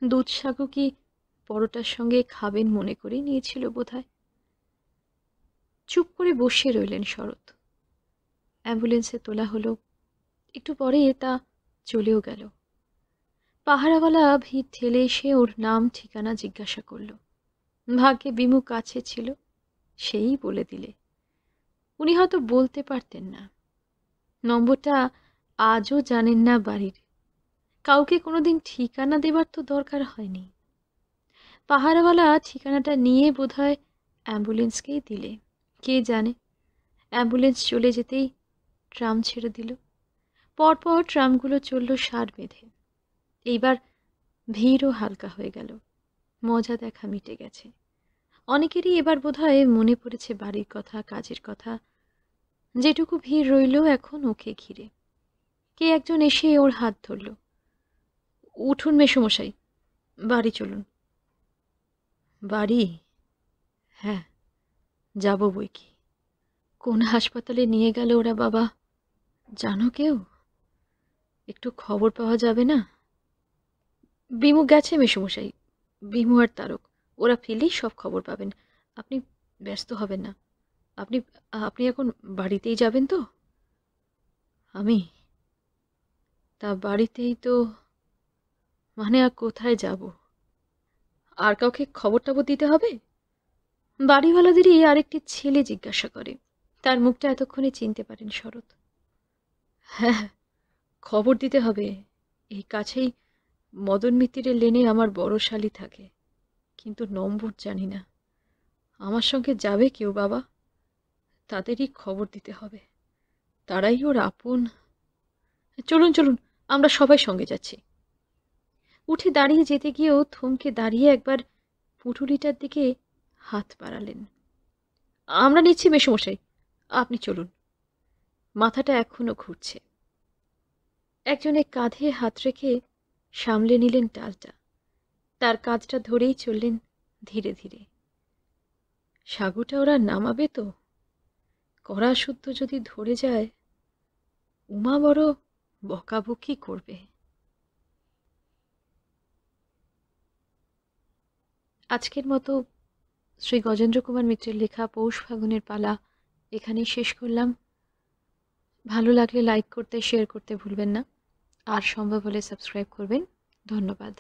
দুধ সাগু কি পরোটার সঙ্গে খাবেন মনে করে নিয়েছিল বোধহয়। চুপ করে বসে রইলেন শরৎ। অ্যাম্বুলেন্সে তোলা হলো। একটু পরে তা চলেও গেল। পাহারাওয়ালা ভিড় ঠেলে এসে ওর নাম, ঠিকানা জিজ্ঞাসা করল। ভাগ্যে বিমু কাছে ছিল, সেই বলে দিলে। উনি হয়তো বলতে পারতেন না। নম্বরটা আজও জানেন না বাড়ির। কাউকে কোনোদিন ঠিকানা দেবার তো দরকার হয়নি। পাহারাওয়ালা ঠিকানাটা নিয়ে বোধহয় অ্যাম্বুলেন্সকেই দিলে। কে জানে? অ্যাম্বুলেন্স চলে যেতেই ট্রাম ছেড়ে দিল। পরপর ট্রামগুলো চলল সার বেঁধে। এইবার ভিড়ও হালকা হয়ে গেল। মজা দেখা মিটে গেছে। অনেকেরই এবার বোধহয় মনে পড়েছে বাড়ির কথা, কাজের কথা যেটুকু ভিড় রইল এখন ওকে ঘিরে। কে একজন এসে ওর হাত ধরল। উঠুন মেসমশাই, বাড়ি চলুন। বাড়ি? হ্যাঁ যাব বই কি। কোন হাসপাতালে নিয়ে গেল ওরা বাবা? জানো কেউ? একটু খবর পাওয়া যাবে না? বিমু গেছে মেসমশাই, বিমু আর তারক। ওরা ফিরলেই সব খবর পাবেন। আপনি ব্যস্ত হবেন না। আপনি আপনি এখন বাড়িতেই যাবেন তো? আমি? তা বাড়িতেই তো মানে আর কোথায় যাব? আর কাউকে খবর টবর দিতে হবে? বাড়িওয়ালাদেরই আরেকটি ছেলে জিজ্ঞাসা করে। তার মুখটা এতক্ষণে চিনতে পারেন শরৎ। হ্যাঁ খবর দিতে হবে। এই কাছেই মদন মিত্তিরের লেনে আমার বড় শালি থাকে। কিন্তু নম্বর জানি না। আমার সঙ্গে যাবে কেউ, বাবা? তাদেরই খবর দিতে হবে। তারাই ওর আপন। চলুন চলুন, আমরা সবাই সঙ্গে যাচ্ছি। উঠে দাঁড়িয়ে যেতে গিয়েও থমকে দাঁড়িয়ে একবার পুটুলিটার দিকে হাত বাড়ালেন। আমরা নিচ্ছি মেসমশাই, আপনি চলুন। মাথাটা এখনও ঘুরছে। একজনের কাঁধে হাত রেখে সামলে নিলেন টালটা। তার কাজটা ধরেই চললেন ধীরে ধীরে। সাগুটা ওরা নামাবে তো? কড়া শুদ্ধ যদি ধরে যায়, উমা বড় বকাবকি করবে। আজকের মতো শ্রী গজেন্দ্র কুমার মিত্রের লেখা পৌষ ফাগুনের পালা এখানেই শেষ করলাম। ভালো লাগলে লাইক করতে শেয়ার করতে ভুলবেন না। আর সম্ভব হলে সাবস্ক্রাইব করবেন। ধন্যবাদ।